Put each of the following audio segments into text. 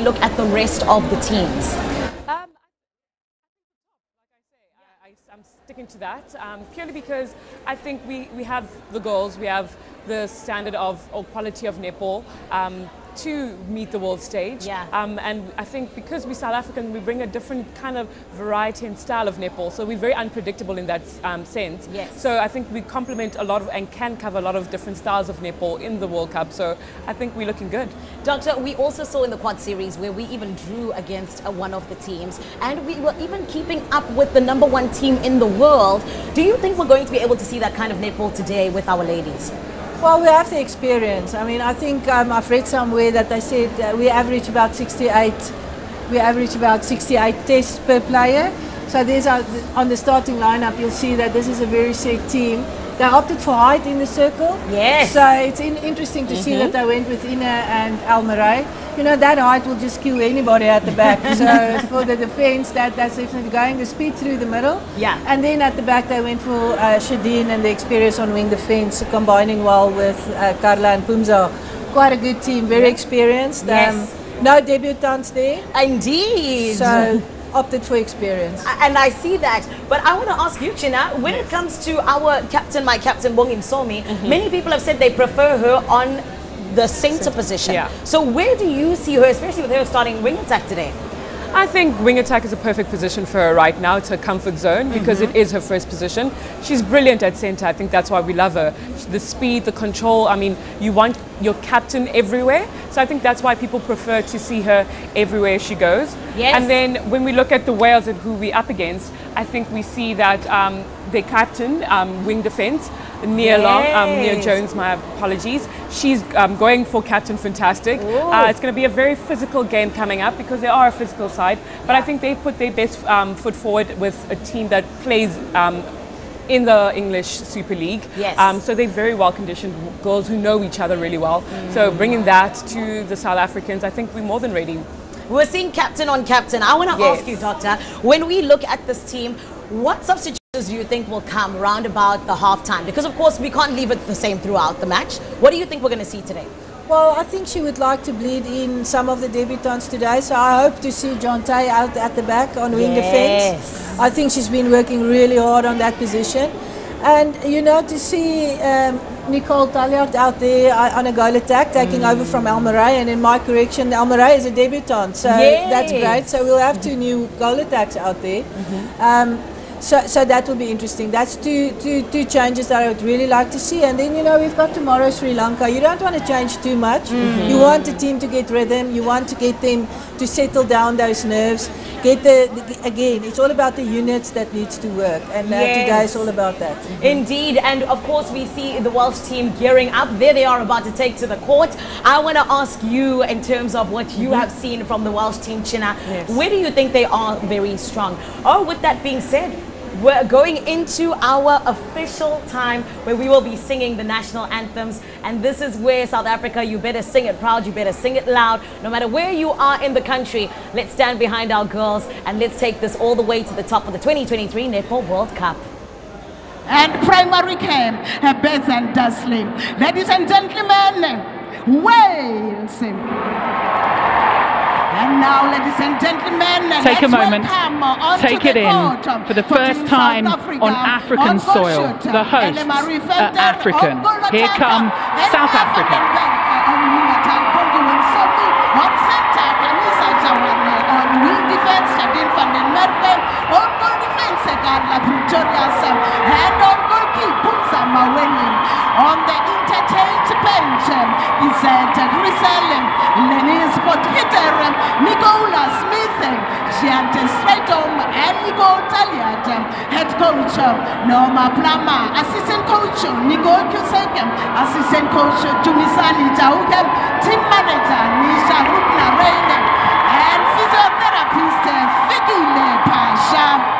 look at the rest of the teams? Um, I, am sticking to that um, purely because I think we, we have the goals, we have the standard of or quality of netball. Um, to meet the world stage. Yeah. Um, and I think because we're South African, we bring a different kind of variety and style of netball. So we're very unpredictable in that um, sense. Yes. So I think we complement a lot of and can cover a lot of different styles of netball in the World Cup. So I think we're looking good. Doctor, we also saw in the quad series where we even drew against uh, one of the teams and we were even keeping up with the number one team in the world. Do you think we're going to be able to see that kind of netball today with our ladies? Well, we have the experience. I mean, I think um, I've read somewhere that they said uh, we average about 68. We average about 68 tests per player. So there's our, on the starting lineup, you'll see that this is a very set team. They opted for height in the circle. Yes. So it's in, interesting to mm-hmm. see that they went with Ina and Elmeré. You know, that height will just kill anybody at the back. so for the defense, that, that's definitely going. The speed through the middle. Yeah. And then at the back, they went for uh, Shadine and the experience on wing defense, combining well with uh, Karla and Phumza. Quite a good team, very experienced. Yes. Um, no debutants there. Indeed. So opted for experience. And I see that. But I want to ask you, China, when yes. it comes to our captain, my captain, Bongi Msomi, mm-hmm. many people have said they prefer her on the center position. Yeah. So where do you see her, especially with her starting wing attack today? I think wing attack is a perfect position for her right now. It's her comfort zone because mm-hmm. it is her first position. She's brilliant at center. I think that's why we love her. The speed, the control. I mean, you want your captain everywhere. So I think that's why people prefer to see her everywhere she goes. Yes. And then when we look at the Wales and who we're up against, I think we see that um, their captain, um, wing defense, Nia yes. Long, um, Nia Jones, my apologies. She's um, going for Captain Fantastic. Uh, it's going to be a very physical game coming up because they are a physical side. But I think they've put their best um, foot forward with a team that plays um, in the English Super League. Yes. Um, so they're very well conditioned girls who know each other really well. Mm. So bringing that to the South Africans, I think we're more than ready. We're seeing captain on captain. I want to yes. ask you, Doctor, when we look at this team, what substitutes do you think will come round about the halftime? Because of course we can't leave it the same throughout the match. What do you think we're going to see today? Well, I think she would like to bleed in some of the debutants today, so I hope to see Jeante out at the back on wing yes. defence. I think she's been working really hard on that position. And, you know, to see um, Nichole Taljaard out there uh, on a goal attack, taking mm. over from Elmeré, and in my correction, Elmeré is a debutant, so yes. that's great. So we'll have two new goal attacks out there. Mm-hmm. Um, so, so that will be interesting. That's two, two, two changes that I would really like to see. And then, you know, we've got tomorrow Sri Lanka. You don't want to change too much. Mm-hmm. You want the team to get rhythm. You want to get them to settle down those nerves. Get the, the again, it's all about the units that needs to work. And uh, yes. today is all about that. Mm-hmm. Indeed. And of course, we see the Welsh team gearing up. There they are about to take to the court. I want to ask you, in terms of what you mm-hmm. have seen from the Welsh team, China, yes. where do you think they are very strong? Oh, with that being said, we're going into our official time where we will be singing the national anthems. And this is where South Africa, you better sing it proud, you better sing it loud. No matter where you are in the country, let's stand behind our girls and let's take this all the way to the top of the 2023 Netball World Cup and primary camp, uh, Beth and Dusling. Ladies and gentlemen, Wales. And now, ladies and gentlemen, take a moment, take it in for the first time on African soil, the hosts are African. Here come South Africa. On the interchange bench is Grisel, Lenny Spot Hitter, Nicola Smith, Jeante Strydom, and Nichole Taljaard, head coach, Norma Plummer, assistant coach, Nicole Kusek, assistant coach, Jumisani Jauke, team manager, Nisha Rupna Rain, and physiotherapist, Fikile Pasha.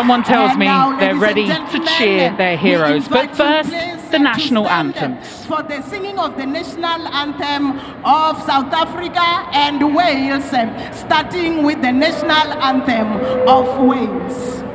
Someone tells me they're ready to cheer their heroes, but first, the national anthem. For the singing of the national anthem of South Africa and Wales, starting with the national anthem of Wales.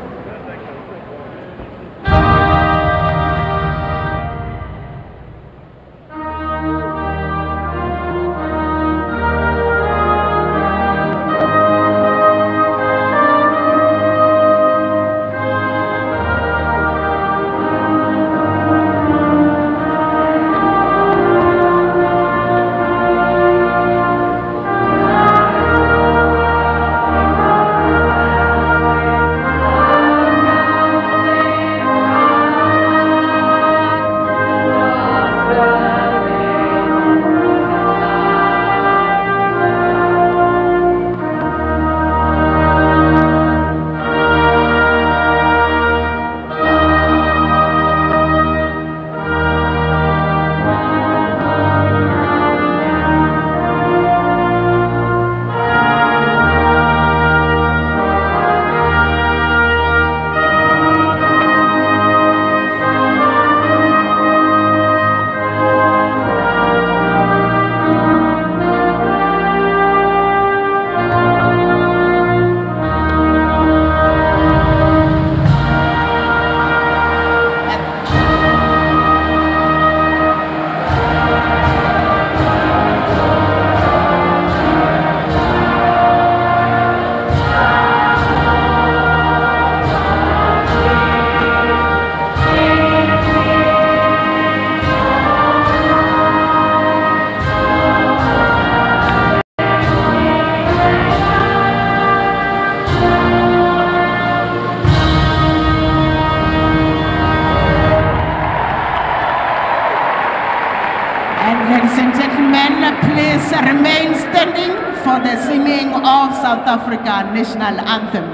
National anthem.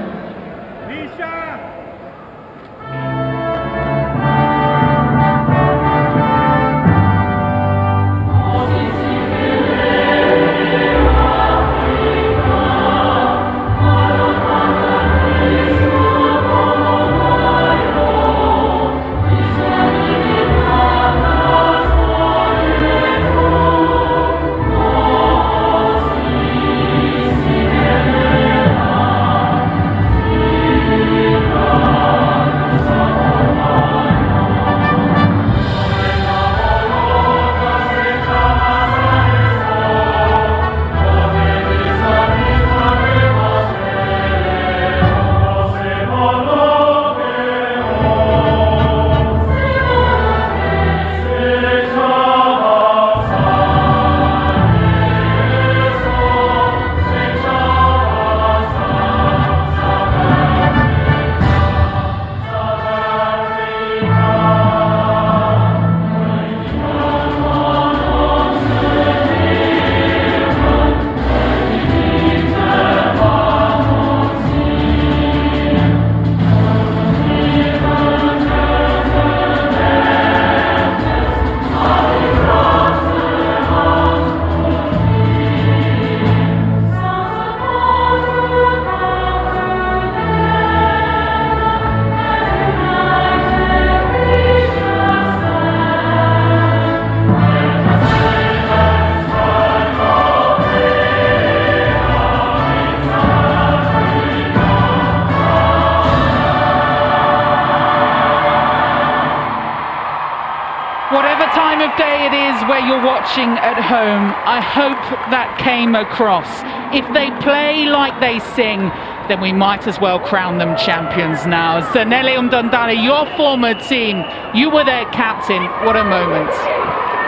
Watching at home, I hope that came across. If they play like they sing, then we might as well crown them champions now. Zanele Mdodana, your former team, you were their captain. What a moment.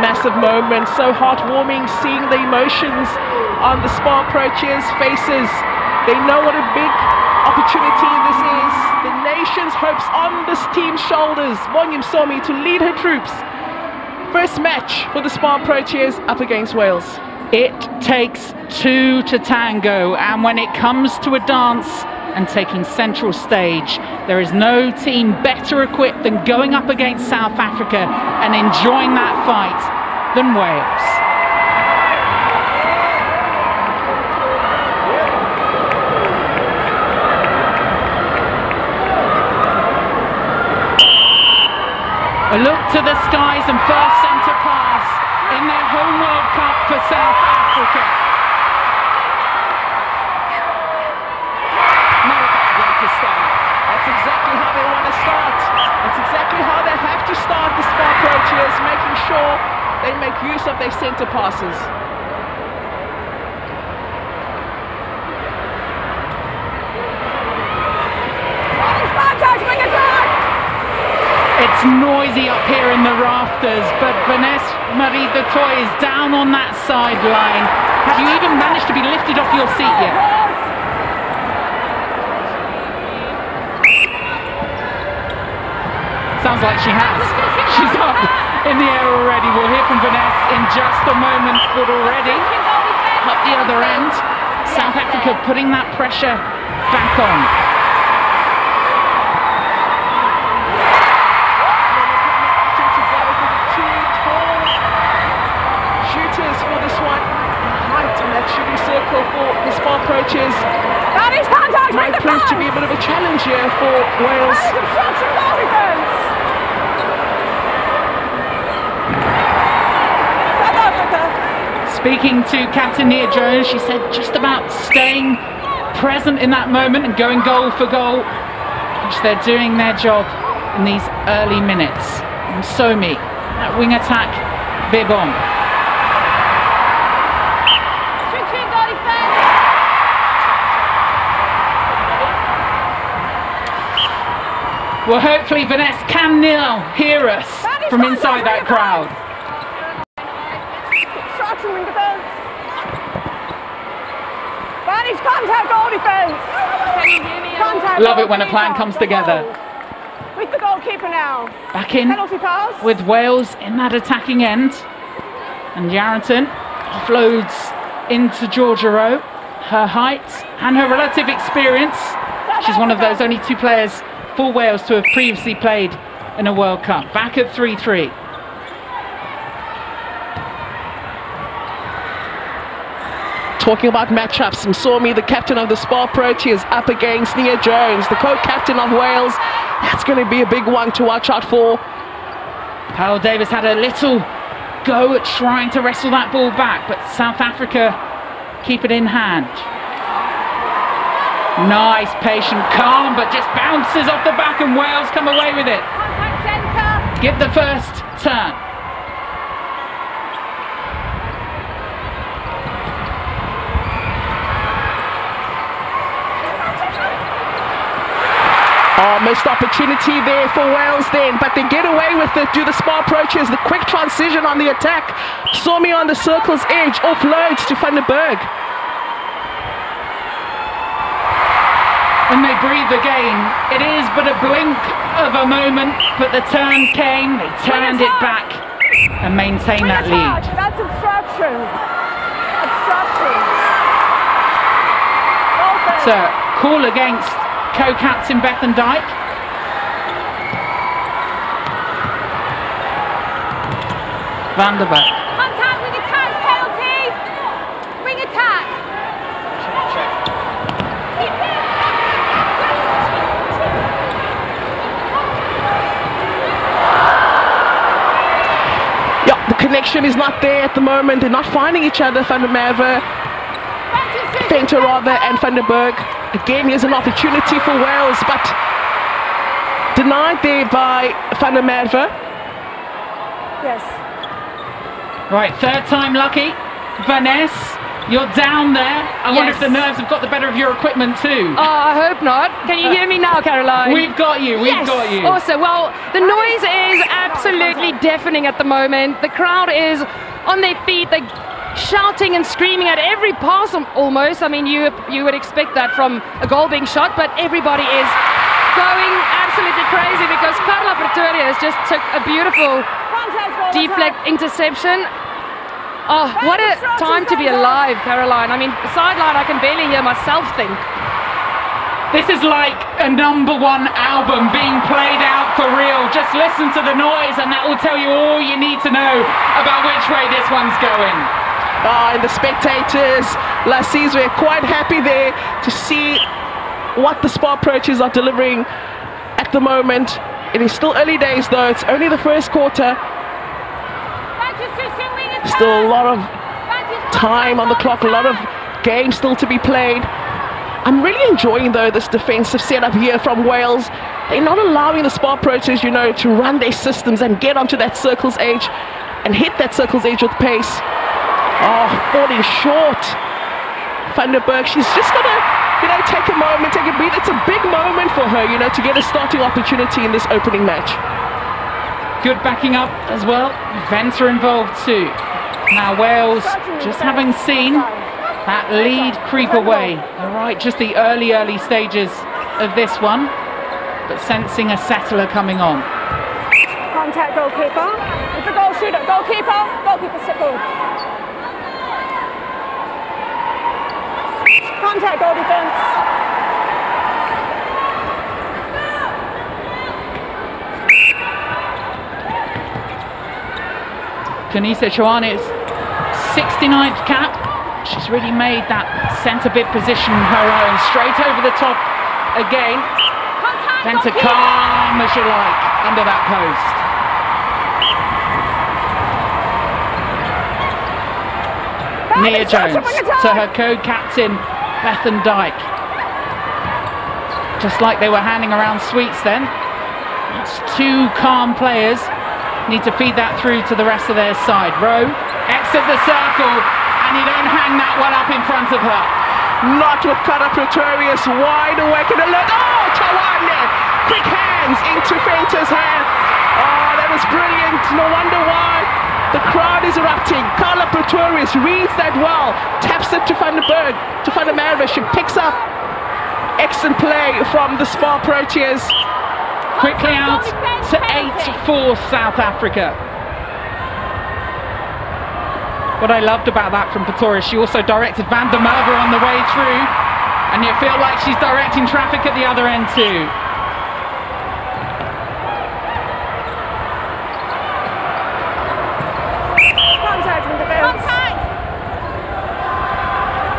Massive moment, so heartwarming seeing the emotions on the Spar Proteas' faces. They know what a big opportunity this is. The nation's hopes on this team's shoulders. Bongi Msomi to lead her troops First match for the Spar Proteas up against Wales. It takes two to tango, and when it comes to a dance and taking central stage, there is no team better equipped than going up against South Africa and enjoying that fight than Wales. A look to the skies and first centre pass in their home World Cup for South Africa. Not a bad way to start. That's exactly how they want to start. That's exactly how they have to start the Spar Proteas, making sure they make use of their centre passes. It's noisy up here in the rafters, but Vanessa Marie du Toit is down on that sideline. Have you even managed to be lifted off your seat yet? Sounds like she has. She's up in the air already. We'll hear from Vanessa in just a moment, but already up the other end, South Africa putting that pressure back on. Approaches. That is contact might prove to be a bit of a challenge here for Wales. Speaking to Captain Nia Jones, she said just about staying present in that moment and going goal for goal. Which they're doing their job in these early minutes. And Somi, that wing attack, Bebong. Well, hopefully Vanessa can now hear us from inside that crowd. contact goal defence. Love it when a plan comes together. With the goalkeeper now. Back in Penalty pass. with Wales in that attacking end. And Yarranton offloads into Georgia Rowe. Her height and her relative experience. She's one of those only two players for Wales to have previously played in a World Cup. Back at 3 3. Talking about matchups, Msomi, the captain of the Spar Proteas, up against Nia Jones, the co-captain of Wales. That's going to be a big one to watch out for. Pearl Davis had a little go at trying to wrestle that ball back, but South Africa keep it in hand. Nice, patient, calm, but just bounces off the back and Wales come away with it. Give the first turn. Oh, missed opportunity there for Wales then, but they get away with it. Do the Spar Proteas, the quick transition on the attack. Saw me on the circle's edge, offloads to Van der Berg. And they breathe again. It is but a blink of a moment, but the turn came, they turned it back and maintained that lead. That's obstruction. Obstruction. A call against co-captain Bethan Dyke. Van der Beek. Contact with attack penalty. Ring attack. Yeah, the connection is not there at the moment. They're not finding each other, Van der Merwe, Venter rather, and Van der Berg. Again, here's an opportunity for Wales, but denied there by Van der Merwe. Yes. Right, third time lucky. Vanessa, you're down there. I wonder if the nerves have got the better of your equipment too. Oh, I hope not. Can you hear me now, Caroline? We've got you, we've yes. got you. Awesome. Well, the noise is absolutely deafening at the moment. The crowd is on their feet. They're shouting and screaming at every pass um, almost. I mean, you you would expect that from a goal being shot, but everybody is going absolutely crazy because Karla Pretorius just took a beautiful Contact deflect interception. Oh, what a time to be alive, Caroline. I mean, the sideline, I can barely hear myself think. This is like a number one album being played out for real. Just listen to the noise, and that will tell you all you need to know about which way this one's going. Ah, and the spectators, Lassies, were quite happy there to see what the Spar Proteas are delivering at the moment. It is still early days though, it's only the first quarter. Manchester City ring attack. Still a lot of time on the clock, a lot of games still to be played. I'm really enjoying though this defensive setup here from Wales. They're not allowing the Spar Proteas, you know, to run their systems and get onto that circle's edge and hit that circle's edge with pace. Oh, falling short. Van she's just gonna, you know, take a moment, take a breath. It's a big moment for her, you know, to get a starting opportunity in this opening match. Good backing up as well. Venter involved too. Now Wales, just having seen that lead creep away. You're right, just the early, early stages of this one, but sensing a settler coming on. Contact goalkeeper. It's a goal shooter. Goalkeeper. Goalkeeper forward. Contact goal defense. Khanyisa Chawane's 69th cap. She's really made that centre bit position her own. Straight over the top again. Venter goalkeeper. calm as you like under that post. Nia Jones to her co-captain Bethan Dyke. Just like they were handing around sweets then. It's two calm players. Need to feed that through to the rest of their side. Rowe, exit the circle, and you don't hang that one up in front of her. Not with Karla Pretorius, wide awake and alert. Oh, Tawane! Quick hands into Venter's hand. Oh, that was brilliant. No wonder why the crowd is erupting. Karla Pretorius reads that well, taps it to Van der Berg, to Van der Merwe. She picks up. Excellent play from the Spar Proteas. Quickly out to 8 for South Africa. What I loved about that from Pretorius, she also directed Van der Merwe on the way through, and you feel like she's directing traffic at the other end too.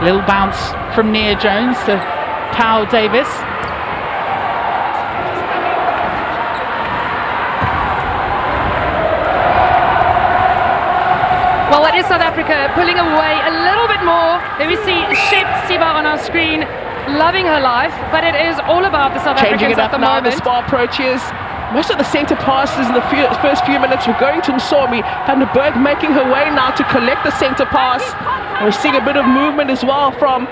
Little bounce from Nia Jones to Tao Davis. Pulling away a little bit more. There we see Shep Siba on our screen, loving her life, but it is all about the South Changing Africans it at up the now, the moment. spa approaches. Most of the centre passes in the few, first few minutes were going to Msomi. Van der Berg making her way now to collect the centre pass. And we're seeing a bit of movement as well from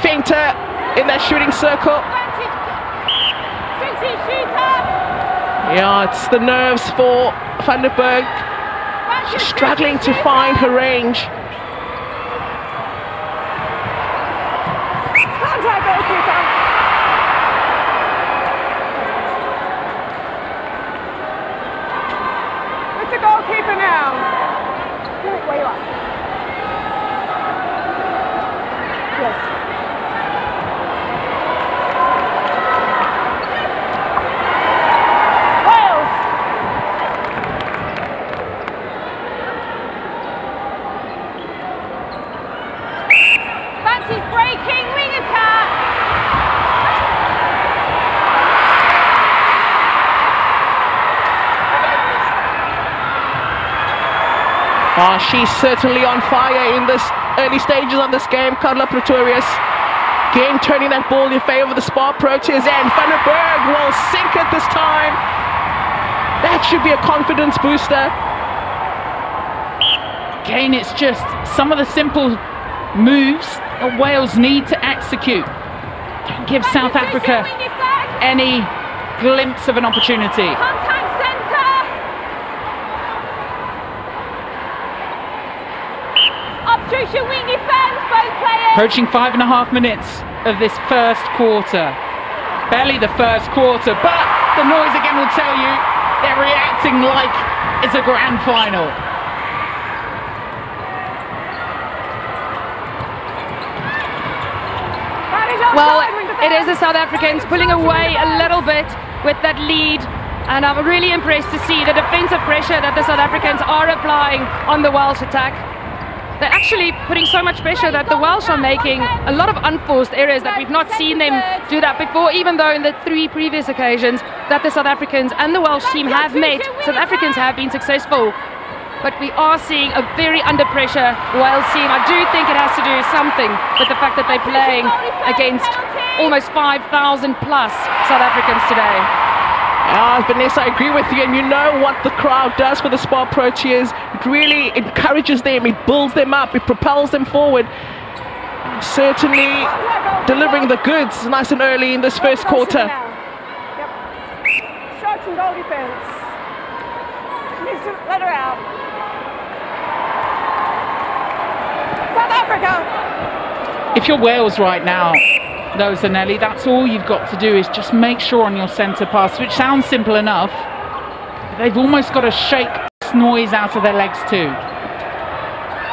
Venter in that shooting circle. Yeah, it's the nerves for Van der Berg. Struggling to find her range. Contact goalkeeper. With the goalkeeper now. Wait, where you are. Yes. Wales. Fancy's breaking, wing attack. She's certainly on fire in this early stages of this game, Karla Pretorius. Again, turning that ball in favour of the Spar Proteas, and Van der Berg will sink it this time. That should be a confidence booster. Again, it's just some of the simple moves that Wales need to execute. Don't give South Africa any glimpse of an opportunity. Contact centre. Obtrusion wing defence, both players. Approaching five and a half minutes of this first quarter. Barely the first quarter, but the noise again will tell you they're reacting like it's a grand final. Well, it is the South Africans pulling away a little bit with that lead. And I'm really impressed to see the defensive pressure that the South Africans are applying on the Welsh attack. They're actually putting so much pressure that the Welsh are making a lot of unforced errors that we've not seen them do that before, even though in the three previous occasions that the South Africans and the Welsh team have met, South Africans have been successful. But we are seeing a very under pressure Wales team. I do think it has to do something with the fact that they're playing against almost 5,000 plus South Africans today. Ah, Vanessa, I agree with you, and you know what the crowd does for the Spa cheers It really encourages them, it builds them up, it propels them forward. Certainly delivering the goods nice and early in this first quarter. Goal to let her out. South Africa. If you're Wales right now, though, Zanelli, that's all you've got to do is just make sure on your centre pass, which sounds simple enough. They've almost got to shake this noise out of their legs too.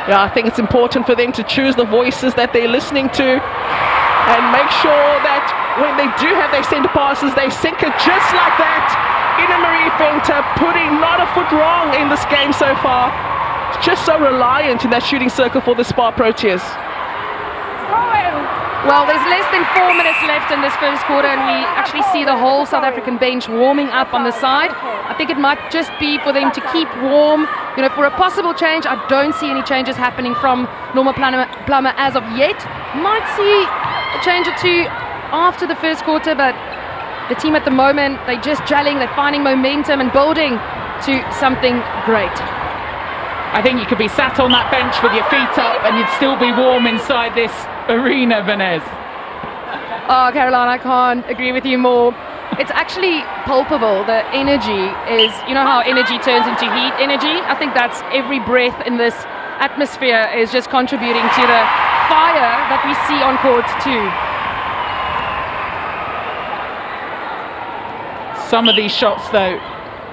Yeah, I think it's important for them to choose the voices that they're listening to and make sure that when they do have their centre passes, they sink it just like that. Ine-Marí Venter putting not a foot wrong in this game so far. Just so reliant in that shooting circle for the Spar Proteas. Well, there's less than four minutes left in this first quarter, and we actually see the whole South African bench warming up on the side. I think it might just be for them to keep warm. You know, for a possible change, I don't see any changes happening from Norma Plummer, as of yet. Might see a change or two after the first quarter, but the team at the moment, they're just gelling, they're finding momentum and building to something great. I think you could be sat on that bench with your feet up and you'd still be warm inside this arena, Vanez. Oh, Caroline, I can't agree with you more. It's actually palpable. The energy is, you know how energy turns into heat energy? I think that's every breath in this atmosphere is just contributing to the fire that we see on court, too. Some of these shots, though,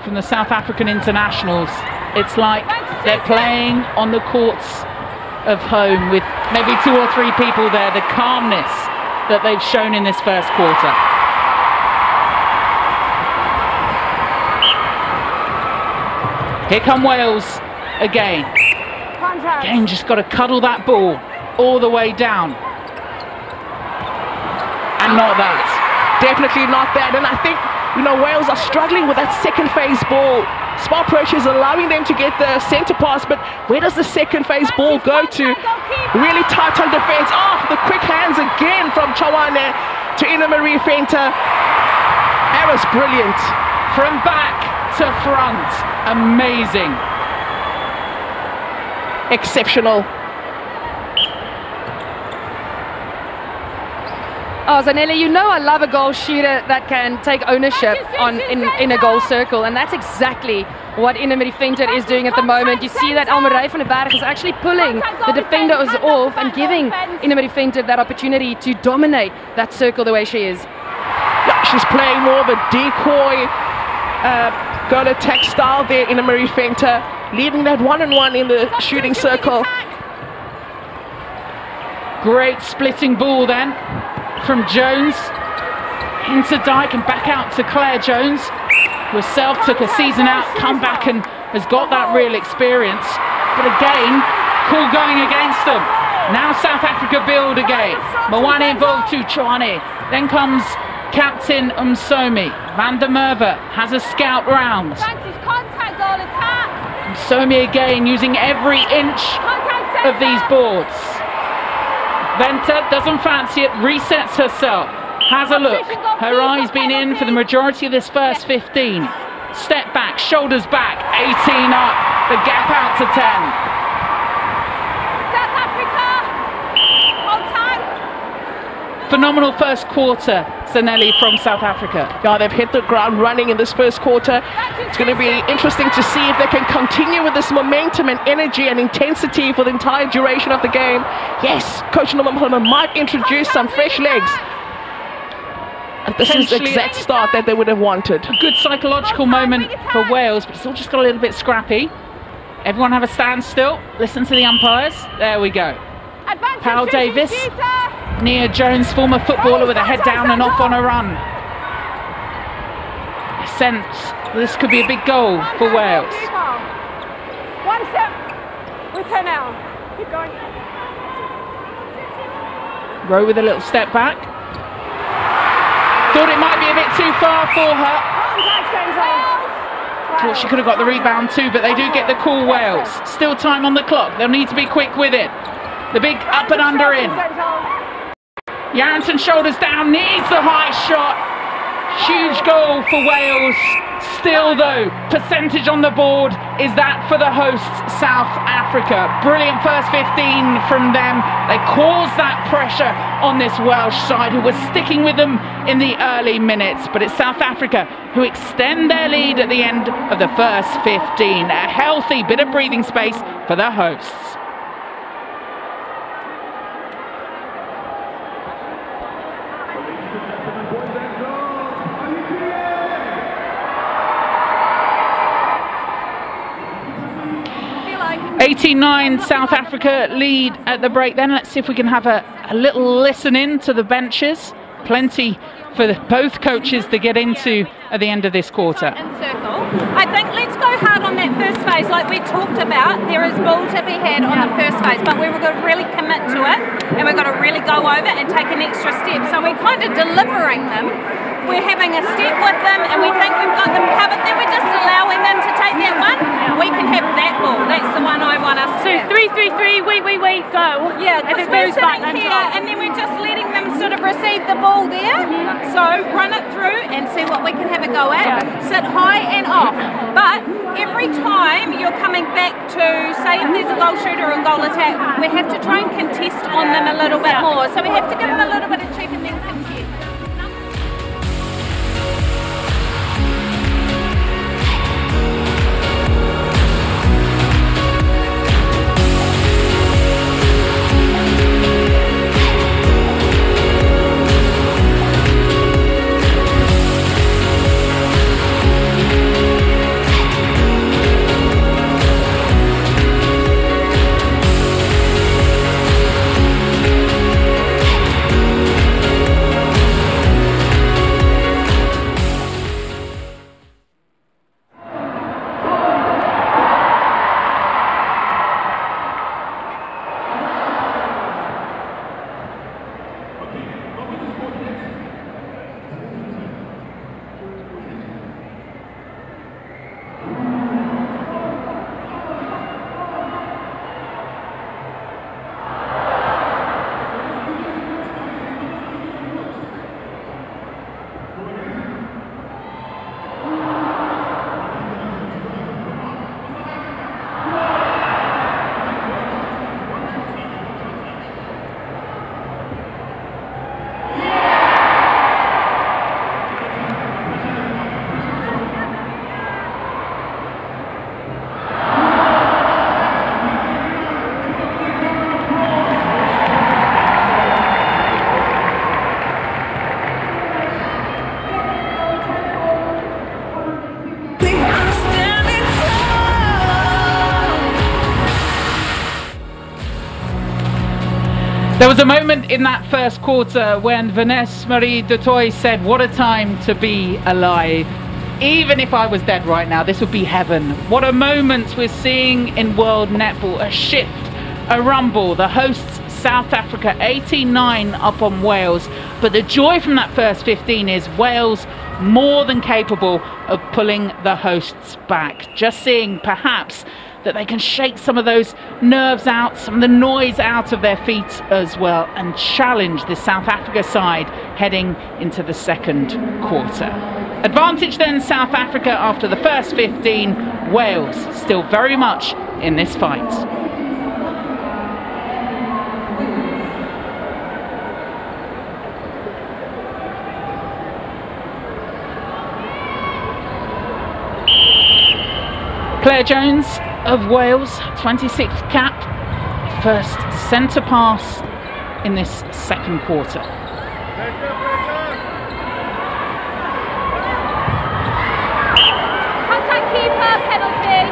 from the South African internationals, it's like They're playing on the courts of home with maybe two or three people there. The calmness that they've shown in this first quarter. Here come Wales again. Contact. Again, just got to cuddle that ball all the way down. And not that. Definitely not that. And I think, you know, Wales are struggling with that second phase ball. Spot pressure is allowing them to get the centre pass, but where does the second phase ball go to? Really tight on defence. Oh, the quick hands again from Chawane to Ine-Marí Venter. Was brilliant. From back to front. Amazing. Exceptional. Oh, Zanelli, you know I love a goal shooter that can take ownership on in, in a goal circle, and that's exactly what Ine-Marí Venter is doing at the moment. You see that Elmeré van der Berg is actually pulling the defenders off and giving Ine-Marí Venter that opportunity to dominate that circle the way she is. Yeah, she's playing more of a decoy uh, goal attack style there in a Marie Fenter, leaving that one-on-one in the shooting circle. Great splitting ball then from Jones into Dyke and back out to Claire Jones, who herself took a season out, come back and has got that real experience. But again, call going against them. Now South Africa build again. Maweni involved to Chawane. Then comes Captain Umsomi. Van der Merwe has a scout round. Umsomi again using every inch of these boards. Venter doesn't fancy it, resets herself, has a look. Her eye's been in for the majority of this first 15. Step back, shoulders back, 18 up, the gap out to 10. South Africa. Hold time. Phenomenal first quarter, Zanelli from South Africa. Yeah, they've hit the ground running in this first quarter. It's going to be interesting to see if they can continue with this momentum and energy and intensity for the entire duration of the game. Yes, Coach Norma Plummer might introduce some fresh legs. And this is the exact start that they would have wanted. A good psychological moment for Wales, but it's all just got a little bit scrappy. Everyone have a standstill, listen to the umpires. There we go. Advantage. Pal Davis. Nia Jones, former footballer with a head down and off on a run. I sense this could be a big goal for Wales. One step with her now. Keep going. Rowe with a little step back. Thought it might be a bit too far for her. Thought she could have got the rebound too, but they do get the call Wales. Still time on the clock. They'll need to be quick with it. The big up and under in. Yarranton shoulders down, needs the high shot. Huge goal for Wales. Still though, percentage on the board is that for the hosts, South Africa. Brilliant first 15 from them. They caused that pressure on this Welsh side who was sticking with them in the early minutes. But it's South Africa who extend their lead at the end of the first 15. A healthy bit of breathing space for the hosts. 59 South Africa lead at the break then. Let's see if we can have a, a little listen in to the benches. Plenty for the, both coaches to get into at the end of this quarter. I think let's go hard on that first phase, like we talked about. There is ball to be had on the first phase, but we've got to really commit to it, and we've got to really go over and take an extra step. So we're kind of delivering them we're having a step with them, and we think we've got them covered. Then we're just allowing them to take that one. We can have that ball. That's the one I want us So to. have. three, three, three, wait, wait, wait, go. Yeah, and because we're sitting here and then we're just letting them sort of receive the ball there. So run it through and see what we can have a go at. Sit high and off. But every time you're coming back to, say if there's a goal shooter or a goal attack, we have to try and contest on them a little bit more. So we have to give them a little bit of cheek and then contest. Was a moment in that first quarter when Vanessa Marie du Toit said, What a time to be alive. Even if I was dead right now, this would be heaven. What a moment we're seeing in world netball. A shift, a rumble. The hosts, South Africa, 89 up on Wales. But the joy from that first 15 is Wales more than capable of pulling the hosts back. Just seeing perhaps that they can shake some of those nerves out, some of the noise out of their feet as well, and challenge the South Africa side heading into the second quarter. Advantage then South Africa after the first 15, Wales still very much in this fight. Claire Jones of Wales, 26th cap, first centre pass in this second quarter. Contact keeper, penalty.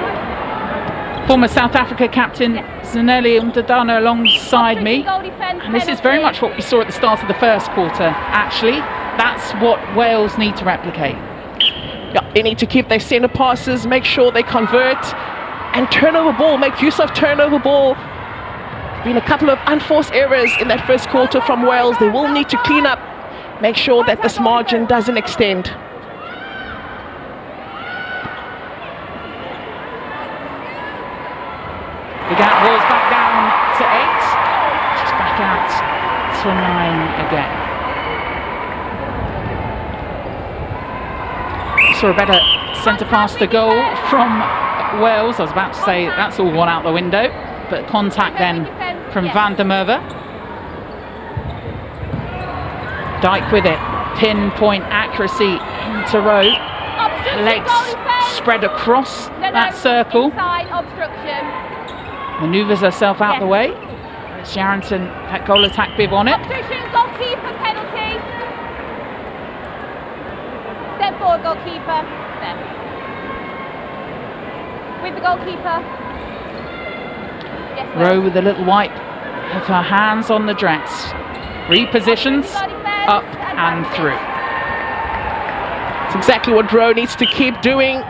Former South Africa captain Zanele Mdodana alongside me. And this is very much what we saw at the start of the first quarter, actually. That's what Wales need to replicate. Yeah, they need to keep their centre passes, make sure they convert, and turnover ball, make use of turnover ball. Been a couple of unforced errors in that first quarter from Wales. They will need to clean up, make sure that this margin doesn't extend. The gap rolls back down to eight. Just back out to nine again. So a better centre pass to goal from Wales. I was about to say that's all gone out the window, but contact then from Van der Merwe. Dyke with it. Pinpoint accuracy into Rowe. Legs spread across that circle. Manoeuvres herself out the way. Yarranton, that goal attack bib on it. Goalkeeper penalty. Step forward, goalkeeper. With the goalkeeper. Yes, Rowe with a little wipe with her hands on the dress. Repositions up and through. It's exactly what Rowe needs to keep doing,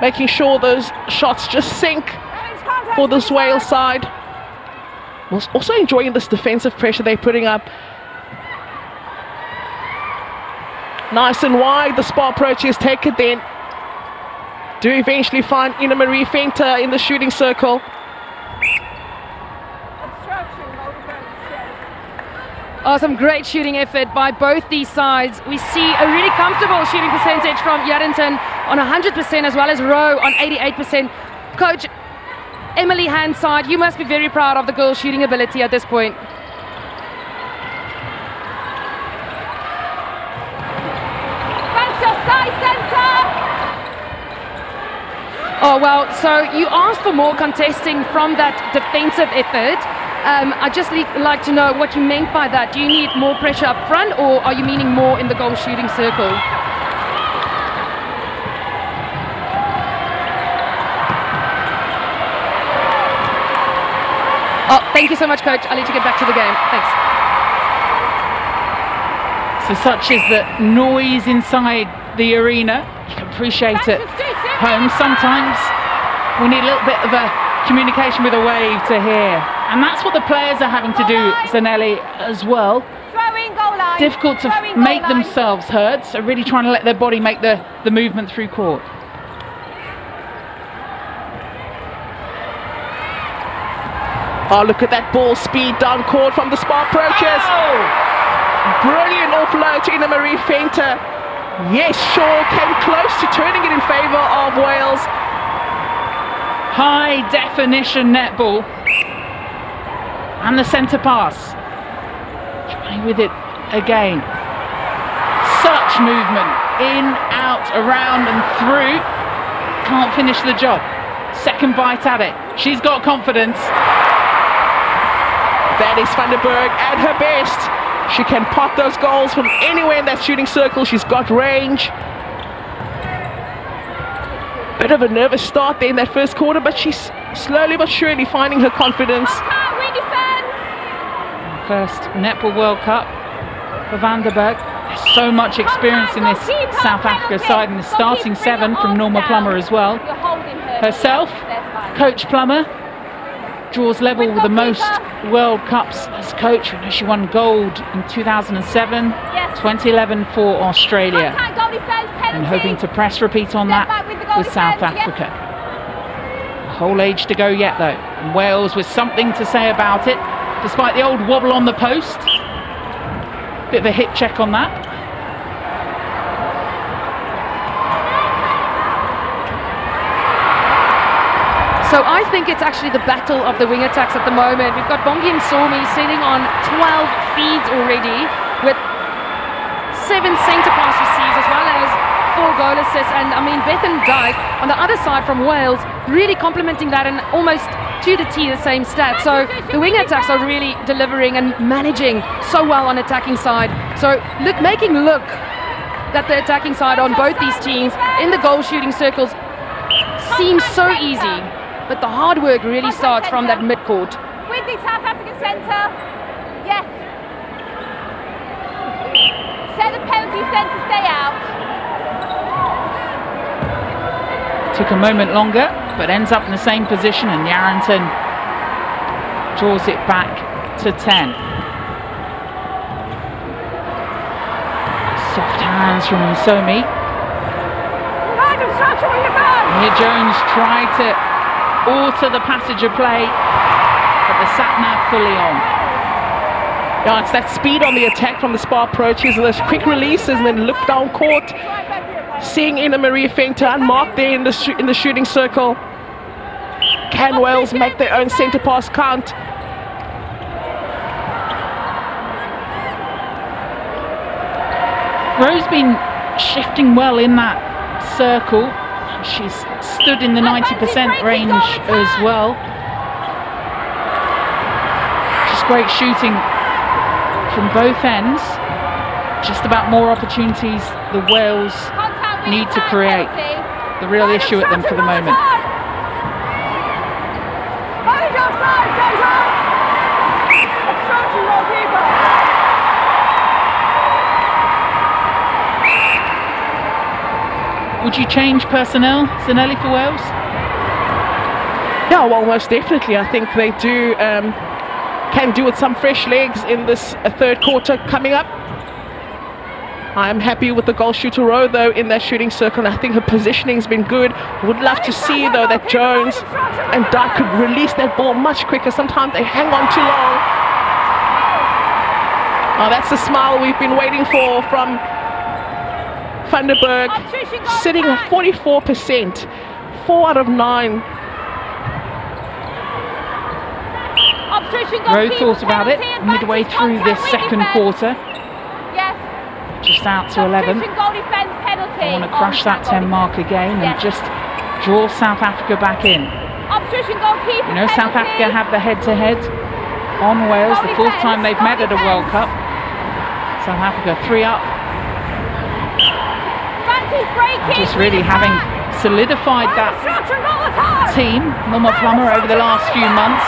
making sure those shots just sink for this Wales side. Was also enjoying this defensive pressure they're putting up. Nice and wide, the Spar Proteas take it then. Do eventually find Ine-Marí Venter in the shooting circle. Oh, some great shooting effort by both these sides. We see a really comfortable shooting percentage from Yarranton on 100% as well as Rowe on 88%. Coach Emily Hanside, you must be very proud of the girls' shooting ability at this point. Francis, side centre. Oh, well, so you asked for more contesting from that defensive effort. Um, I just li- like to know what you meant by that. Do you need more pressure up front, or are you meaning more in the goal shooting circle? Oh, thank you so much, Coach. I'll let you get back to the game. Thanks. So such is the noise inside the arena. You can appreciate it home. Sometimes we need a little bit of a communication with a wave to hear. And that's what the players are having to do, Zanele, as well. Throwing goal line. Difficult to make themselves heard, so really trying to let their body make the, the movement through court. Oh, look at that ball speed down court from the Spar Proteas. Oh! Brilliant offload to Ine-Marí Venter. Yes, Shaw came close to turning it in favour of Wales. High definition netball. And the centre pass. Try with it again. Such movement. In, out, around and through. Can't finish the job. Second bite at it. She's got confidence. That is Van der at her best. She can pot those goals from anywhere in that shooting circle. She's got range. Bit of a nervous start there in that first quarter, but she's slowly but surely finding her confidence. First Netball World Cup for Van der Merwe. There's so much experience in this South Africa side and the starting seven from Norma Plummer as well. Herself, Coach Plummer, draws level with the most World Cups as coach. Know she won gold in 2007, 2011 for Australia. And hoping to press repeat on that with South Africa. A whole age to go yet though. And Wales with something to say about it, despite the old wobble on the post. Bit of a hip check on that. So I think it's actually the battle of the wing attacks at the moment. We've got Bongi Msomi sitting on 12 feeds already with seven centre pass receives as well as four goal assists. And I mean, Bethan Dyke on the other side from Wales really complementing that and almost to the T the same stat. So the wing attacks are really delivering and managing so well on attacking side. So look, making look that the attacking side on both these teams in the goal shooting circles seems so easy. But the hard work really starts from that midcourt. With the South African centre, yes. Set the penalty centre, stay out. Took a moment longer, but ends up in the same position, and Yarranton draws it back to 10. Soft hands from Msomi. Here Jones tried to alter the passage of play, but the sat nav fully on. Yeah, it's that speed on the attack from the Spar Proteas, those quick releases, and then look down court. Seeing Ine-Marí Venter unmarked there in the in the shooting circle. Can Wales make their own centre pass count? Rose has been shifting well in that circle. She's stood in the 90% range as well. Just great shooting from both ends. Just about more opportunities the Wales need to create. The real issue at them for the moment. Would you change personnel, Zanele, for Wales? Yeah, well, most definitely. I think they do um, can do with some fresh legs in this uh, third quarter coming up. I'm happy with the goal shooter Rowe, though, in that shooting circle. I think her positioning's been good. Would love to see, though, that Jones and Dyke could release that ball much quicker. Sometimes they hang on too long. Oh, that's the smile we've been waiting for from Van der Merwe sitting at 44%, four out of nine. Rowe thought about it midway through this second quarter. Yes. Just out to 11. I want to crush that 10 mark again and just draw South Africa back in. You know, South Africa have the head-to-head on Wales, the fourth time they've met at a World Cup. South Africa three up, just really having solidified that team, Norma Plummer, over the last few months.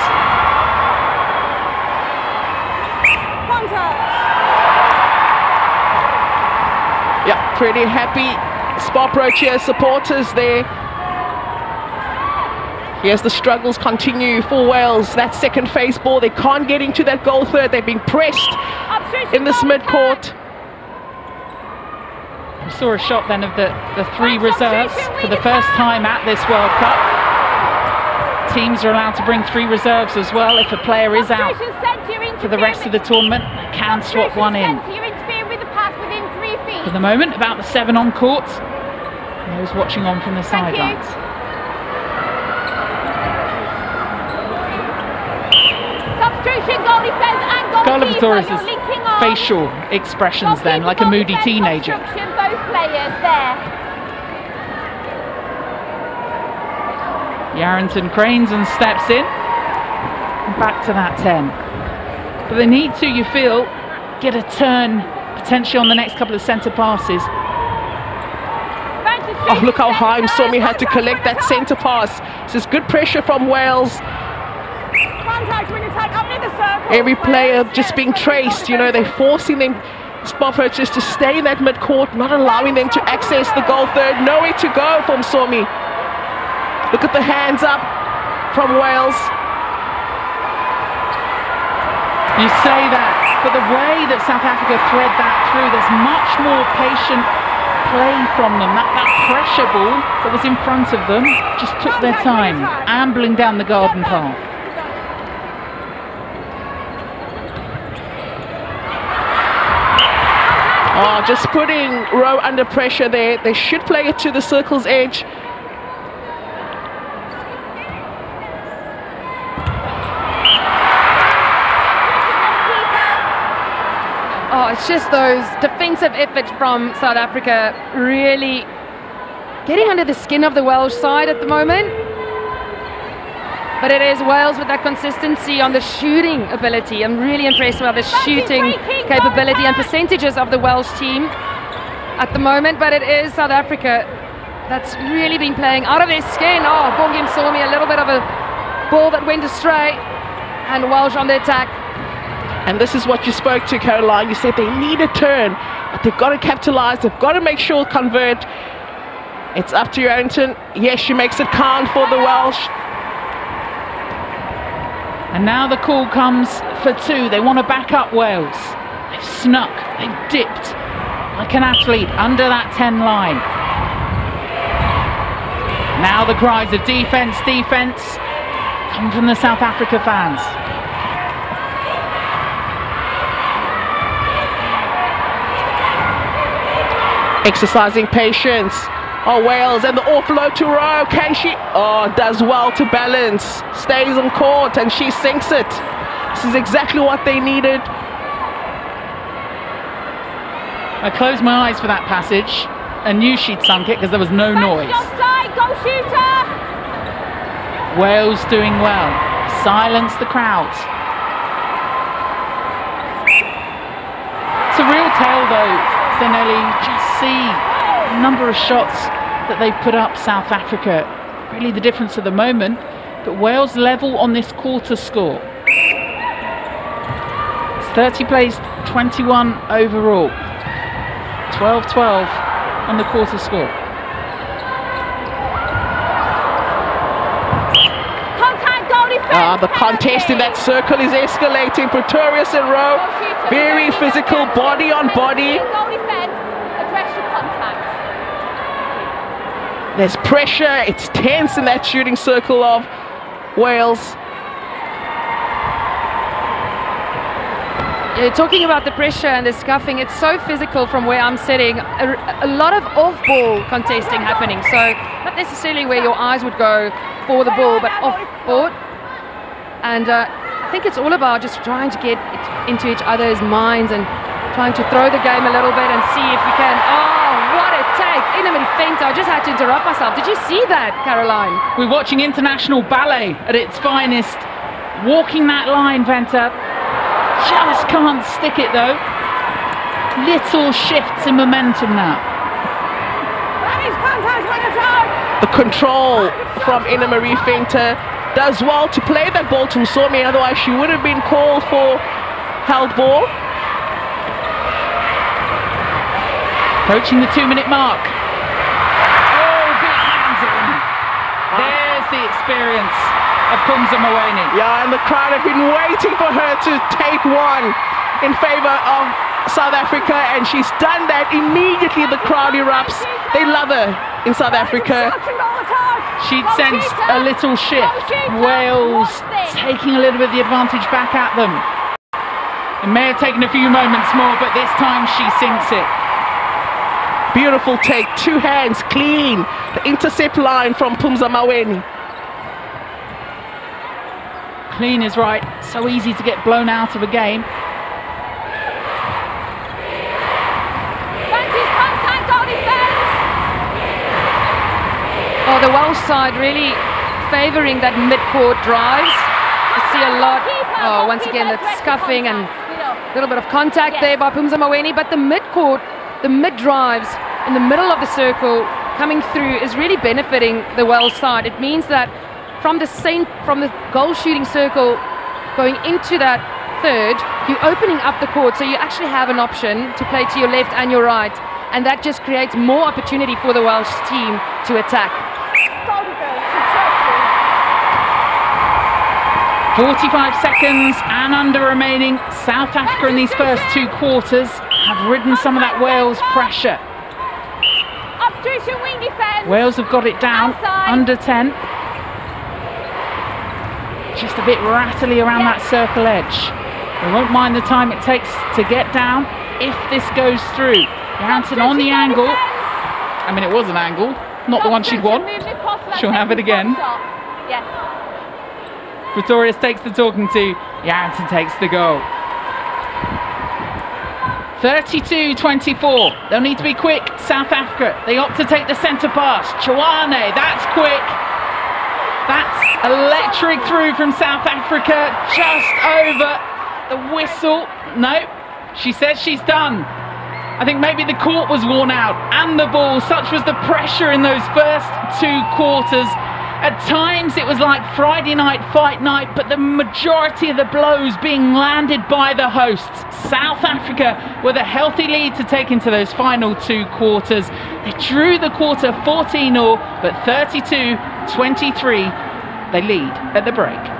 Yeah, pretty happy Spa Pro cheer supporters there. Yes, the struggles continue for Wales. That second phase ball, they can't get into that goal third. They've been pressed in this mid-court. Saw a shot then of the, the three reserves for the first time at this World Cup. Teams are allowed to bring three reserves as well if a player is out for the rest of the tournament. Can swap one in. For the moment, about the seven on court. Those watching on from the sidelines. Substitution, goal defense and goal Golovatouris' facial expressions then, like a moody teenager. Players there. Yarranton cranes and steps in. Back to that 10. But they need to, you feel, get a turn potentially on the next couple of centre passes. Oh, look how high Msomi had to collect that centre pass. This is good pressure from Wales. Contact when you take up in the serve. Every player just being traced, you know, they're forcing them spot just to stay in that mid-court, not allowing them to access the goal third. Nowhere to go from Somi. Look at the hands up from Wales. You say that, but the way that South Africa thread that through, there's much more patient play from them. That, that pressure ball that was in front of them just took their time, ambling down the garden path. Oh, just putting Rowe under pressure there. They should play it to the circle's edge. Oh, it's just those defensive efforts from South Africa really getting under the skin of the Welsh side at the moment. But it is Wales with that consistency on the shooting ability. I'm really impressed by the shooting capability and percentages of the Welsh team at the moment. But it is South Africa that's really been playing out of their skin. Oh, Bongi Msomi a little bit of a ball that went astray. And Welsh on the attack. And this is what you spoke to, Caroline. You said they need a turn, but they've got to capitalize. They've got to make sure convert. It's up to Yarranton. Yes, she makes it count for the Welsh. And now the call comes for two. They want to back up Wales. They've snuck, they've dipped like an athlete under that 10 line. Now the cries of defence, defence come from the South Africa fans. Exercising patience. Oh, Wales and the offload to Rowe. Can she? Oh, does well to balance. Stays on court and she sinks it. This is exactly what they needed. I closed my eyes for that passage and knew she'd sunk it because there was no noise. Offside, goal shooter! Wales doing well. Silence the crowds. It's a real tale though, Zanele. Just see the number of shots that they put up South Africa. Really the difference at the moment. But Wales level on this quarter score. It's 30 plays, 21 overall. 12-12 on the quarter score. Contact! Ah, the contest in that circle is escalating. Pretorius and Rowe, very physical, body on body. Goal defense, address your contact. There's pressure, it's tense in that shooting circle of Wales. You're talking about the pressure and the scuffing. It's so physical from where I'm sitting. A, a lot of off-ball contesting happening. So not necessarily where your eyes would go for the ball, but off-board. And uh, I think it's all about just trying to get into each other's minds and trying to throw the game a little bit and see if we can. Oh, take! Ine-Marí Venter. I just had to interrupt myself. Did you see that, Caroline? We're watching international ballet at its finest. Walking that line, Venter. Just can't stick it though. Little shifts in momentum now. The control from Ine-Marí Venter does well to play that ball to Somi, otherwise she would have been called for held ball. Approaching the two minute mark. Oh, big hands in. There's the experience of Phumza Maweni. Yeah, and the crowd have been waiting for her to take one in favor of South Africa, and she's done that. Immediately the crowd erupts. They love her in South Africa. She'd sensed a little shift. Wales taking a little bit of the advantage back at them. It may have taken a few moments more, but this time she sinks it. Beautiful take, two hands, clean. The intercept line from Phumza Maweni. Clean is right. So easy to get blown out of a game. Oh, the Welsh side really favouring that mid-court drives. I see a lot, oh, once again, that scuffing and a little bit of contact there by Phumza Maweni, but the mid-court, the mid-drives in the middle of the circle coming through is really benefiting the Welsh side. It means that from the same, from the goal shooting circle going into that third, you're opening up the court, so you actually have an option to play to your left and your right, and that just creates more opportunity for the Welsh team to attack. 45 seconds and under remaining. South Africa in these first two quarters have ridden some of that Wales pressure. Up to your wing defense. Wales have got it down under 10. Just a bit rattly around that circle edge. They won't mind the time it takes to get down if this goes through. Janssen on the angle. I mean, it was an angle, not the one she'd want. She'll have it again. Yes. Pretorius takes the talking to, Janssen takes the goal. 32-24. They'll need to be quick. South Africa, they opt to take the centre pass. Chawane, that's quick. That's electric through from South Africa, just over the whistle. No, she says she's done. I think maybe the court was worn out and the ball. Such was the pressure in those first two quarters. At times it was like Friday night fight night, but the majority of the blows being landed by the hosts. South Africa with a healthy lead to take into those final two quarters. They drew the quarter 14 0, but 32 23 they lead at the break.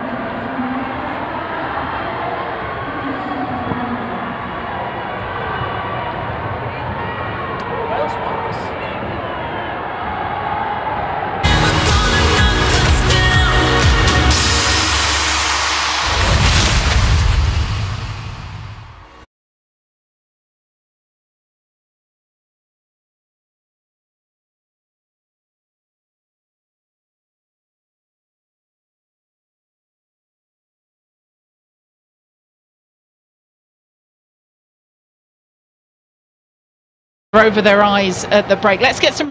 Over their eyes at the break. Let's get some.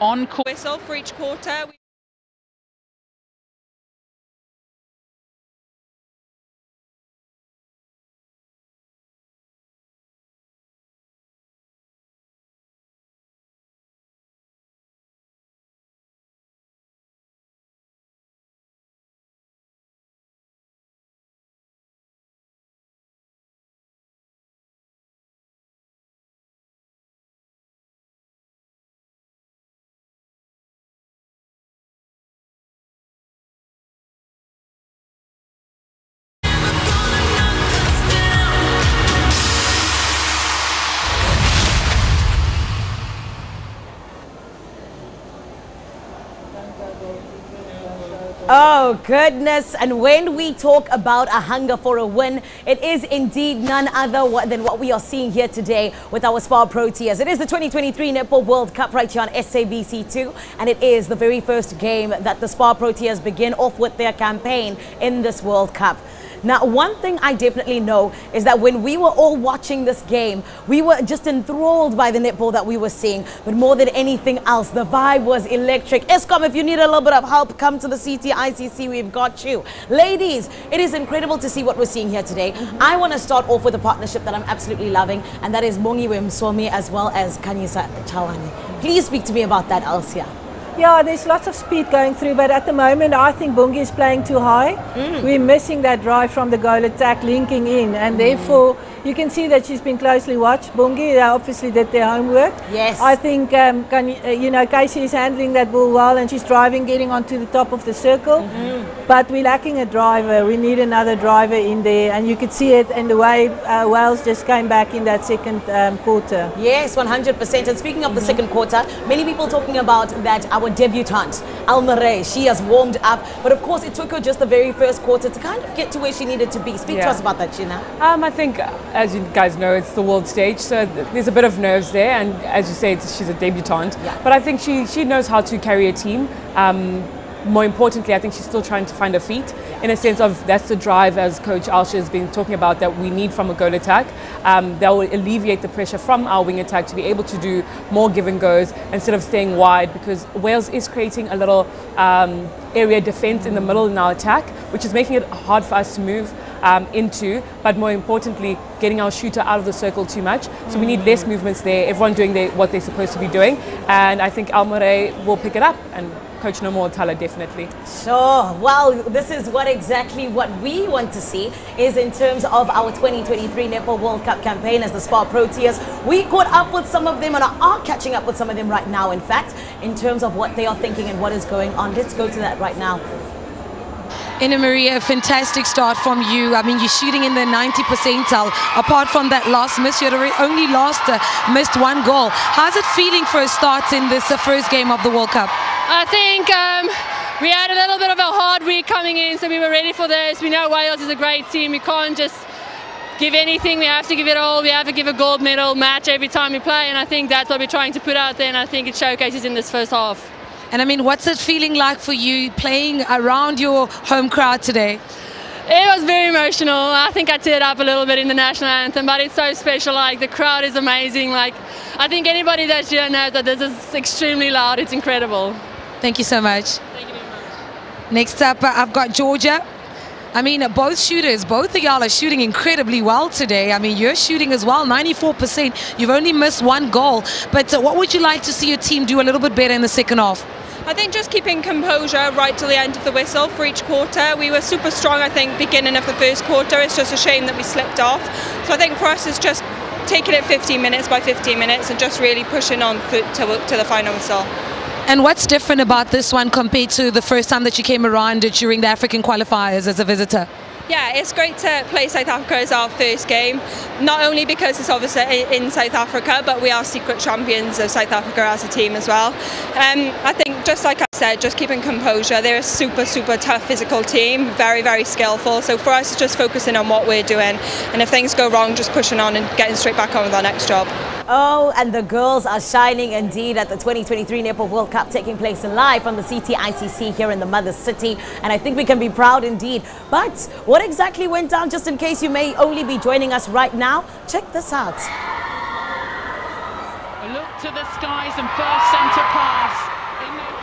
On court. Whistle for each quarter. Oh, goodness. And when we talk about a hunger for a win, it is indeed none other than what we are seeing here today with our Spar Proteas. It is the 2023 Netball World Cup right here on SABC2, and it is the very first game that the Spar Proteas begin off with their campaign in this World Cup. Now, one thing I definitely know is that when we were all watching this game, we were just enthralled by the netball that we were seeing. But more than anything else, the vibe was electric. Eskom, if you need a little bit of help, come to the CTICC. We've got you. Ladies, it is incredible to see what we're seeing here today. I want to start off with a partnership that I'm absolutely loving, and that is Bongiwe Msomi as well as Khanyisa Chawane. Please speak to me about that, Elsia. Yeah, there's lots of speed going through, but at the moment, I think Bongi is playing too high. Mm. We're missing that drive from the goal attack linking in, and therefore, You can see that she's been closely watched. Bongi, they obviously did their homework. Yes. I think, um, can, you- uh, you know, Casey is handling that bull well and she's driving, getting onto the top of the circle. But we're lacking a driver. We need another driver in there. And you could see it in the way uh, Wales just came back in that second um, quarter. Yes, 100%. And speaking of the second quarter, many people talking about that our debutante, Elmeré, she has warmed up. But of course, it took her just the very first quarter to kind of get to where she needed to be. Speak to us about that, Gina. Um, I think, as you guys know, it's the world stage, so there's a bit of nerves there. And as you say, she's a debutante. Yeah. But I think she, she knows how to carry a team. Um, more importantly, I think she's still trying to find her feet in a sense of that's the drive, as Coach Alsha has been talking about, that we need from a goal attack. Um, that will alleviate the pressure from our wing attack to be able to do more give and goes instead of staying wide because Wales is creating a little um, area defense in the middle in our attack, which is making it hard for us to move um, into, but more importantly, getting our shooter out of the circle too much. So we need less movements there, everyone doing their, what they're supposed to be doing. And I think Elmeré will pick it up and Coach No More tell her definitely. Sure. Well, this is what exactly what we want to see is in terms of our 2023 Netball World Cup campaign as the Spar Proteas. We caught up with some of them and are catching up with some of them right now, in fact, in terms of what they are thinking and what is going on. Let's go to that right now. Ine-Marí, fantastic start from you. I mean, you're shooting in the 90 percentile. Apart from that last miss, you had only lost, uh, missed one goal. How's it feeling for a start in this uh, first game of the World Cup? I think um, we had a little bit of a hard week coming in, so we were ready for this. We know Wales is a great team. We can't just give anything. We have to give it all. We have to give a gold medal match every time we play, and I think that's what we're trying to put out there, and I think it showcases in this first half. And I mean, what's it feeling like for you playing around your home crowd today? It was very emotional. I think I teared up a little bit in the national anthem, but it's so special. Like the crowd is amazing. Like I think anybody that's here knows that this is extremely loud. It's incredible. Thank you so much. Thank you very much. Next up, uh, I've got Georgia. I mean, both shooters, both of y'all are shooting incredibly well today. I mean, you're shooting as well, 94%. You've only missed one goal. But uh, what would you like to see your team do a little bit better in the second half? I think just keeping composure right till the end of the whistle for each quarter. We were super strong, I think, beginning of the first quarter. It's just a shame that we slipped off. So I think for us, it's just taking it 15 minutes by 15 minutes and just really pushing on to, to the final whistle. And what's different about this one compared to the first time that you came around during the African qualifiers as a visitor? Yeah, it's great to play South Africa as our first game. Not only because it's obviously in South Africa, but we are secret champions of South Africa as a team as well. Um, I think, just like I said, just keeping composure. They're a super, super tough physical team, very, very skillful. So for us, it's just focusing on what we're doing. And if things go wrong, just pushing on and getting straight back on with our next job. Oh, and the girls are shining indeed at the 2023 Netball World Cup taking place live on the CTICC here in the mother city. And I think we can be proud indeed. But what exactly went down, just in case you may only be joining us right now? Check this out. A look to the skies and first centre pass. In their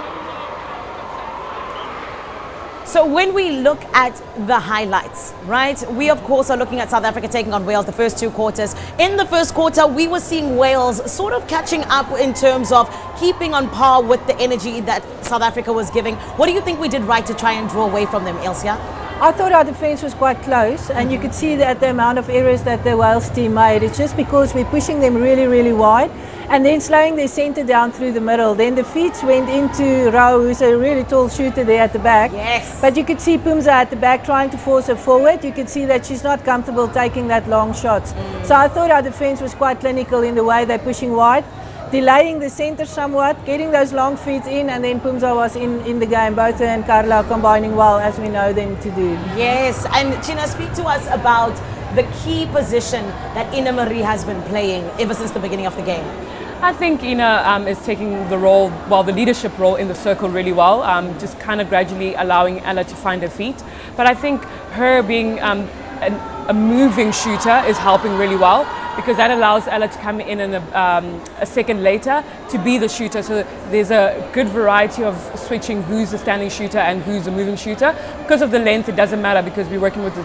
So when we look at the highlights, right, we of course are looking at South Africa taking on Wales the first two quarters. In the first quarter, we were seeing Wales sort of catching up in terms of keeping on par with the energy that South Africa was giving. What do you think we did right to try and draw away from them, Elsia? I thought our defence was quite close, and you could see that the amount of errors that the Wales team made. It's just because we're pushing them really, really wide, and then slowing their centre down through the middle. Then the feeds went into Rowe, who's a really tall shooter there at the back. Yes. But you could see Phumza at the back trying to force her forward. You could see that she's not comfortable taking that long shots. Mm. So I thought our defence was quite clinical in the way they're pushing wide. Delaying the centre somewhat, getting those long feeds in, and then Phumza was in, in the game. Both her and Karla combining well as we know them to do. Yes, and China, speak to us about the key position that Ina Marie has been playing ever since the beginning of the game. I think Ina um, is taking the role, well, the leadership role in the circle really well, um, just kind of gradually allowing Ella to find her feet. But I think her being um, an, a moving shooter is helping really well because that allows Ella to come in and a, um, a second later to be the shooter. So there's a good variety of switching who's the standing shooter and who's the moving shooter. Because of the length, it doesn't matter because we're working with the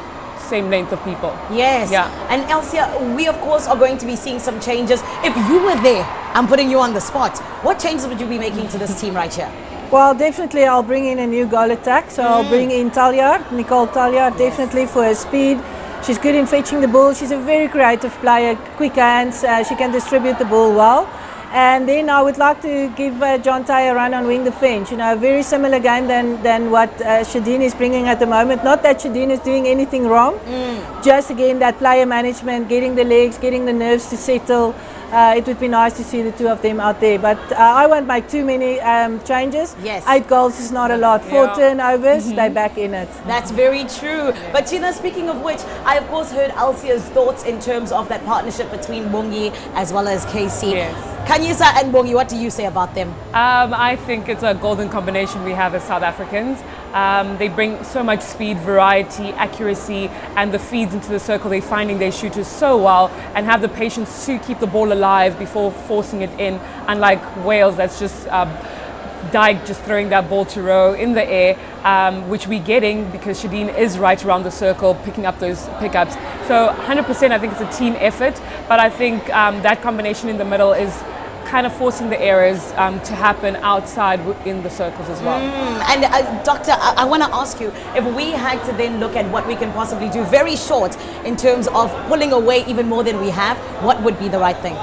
same length of people. Yes. Yeah. And Elsia, we of course are going to be seeing some changes. If you were there, I'm putting you on the spot. What changes would you be making to this team right here? Well, definitely I'll bring in a new goal attack. So I'll bring in Taljaard, Nichole Taljaard, definitely for her speed. She's good in fetching the ball. She's a very creative player, quick hands. Uh, she can distribute the ball well. And then I would like to give uh, Jeante a run on wing the defence. You know, a very similar game than, than what uh, Shadine is bringing at the moment. Not that Shadine is doing anything wrong, mm. just again that player management, getting the legs, getting the nerves to settle. Uh, it would be nice to see the two of them out there. But uh, I won't make too many um, changes. Yes. Eight goals is not a lot. Four yeah. turnovers, mm-hmm. they're back in it. That's very true. Yeah. But Tina, speaking of which, I of course heard Alcia's thoughts in terms of that partnership between Bongi as well as Casey. Yes. Khanyisa and Bongi, what do you say about them? Um, I think it's a golden combination we have as South Africans. Um, they bring so much speed, variety, accuracy, and the feeds into the circle. They're finding their shooters so well and have the patience to keep the ball alive before forcing it in, unlike Wales, that's just. Um, Dyke just throwing that ball to Rowe in the air, um, which we're getting because Shadine is right around the circle picking up those pickups. So 100% I think it's a team effort, but I think um, that combination in the middle is kind of forcing the errors um, to happen outside in the circles as well. Mm, and uh, Doctor, I, I want to ask you, if we had to then look at what we can possibly do very short in terms of pulling away even more than we have, what would be the right thing?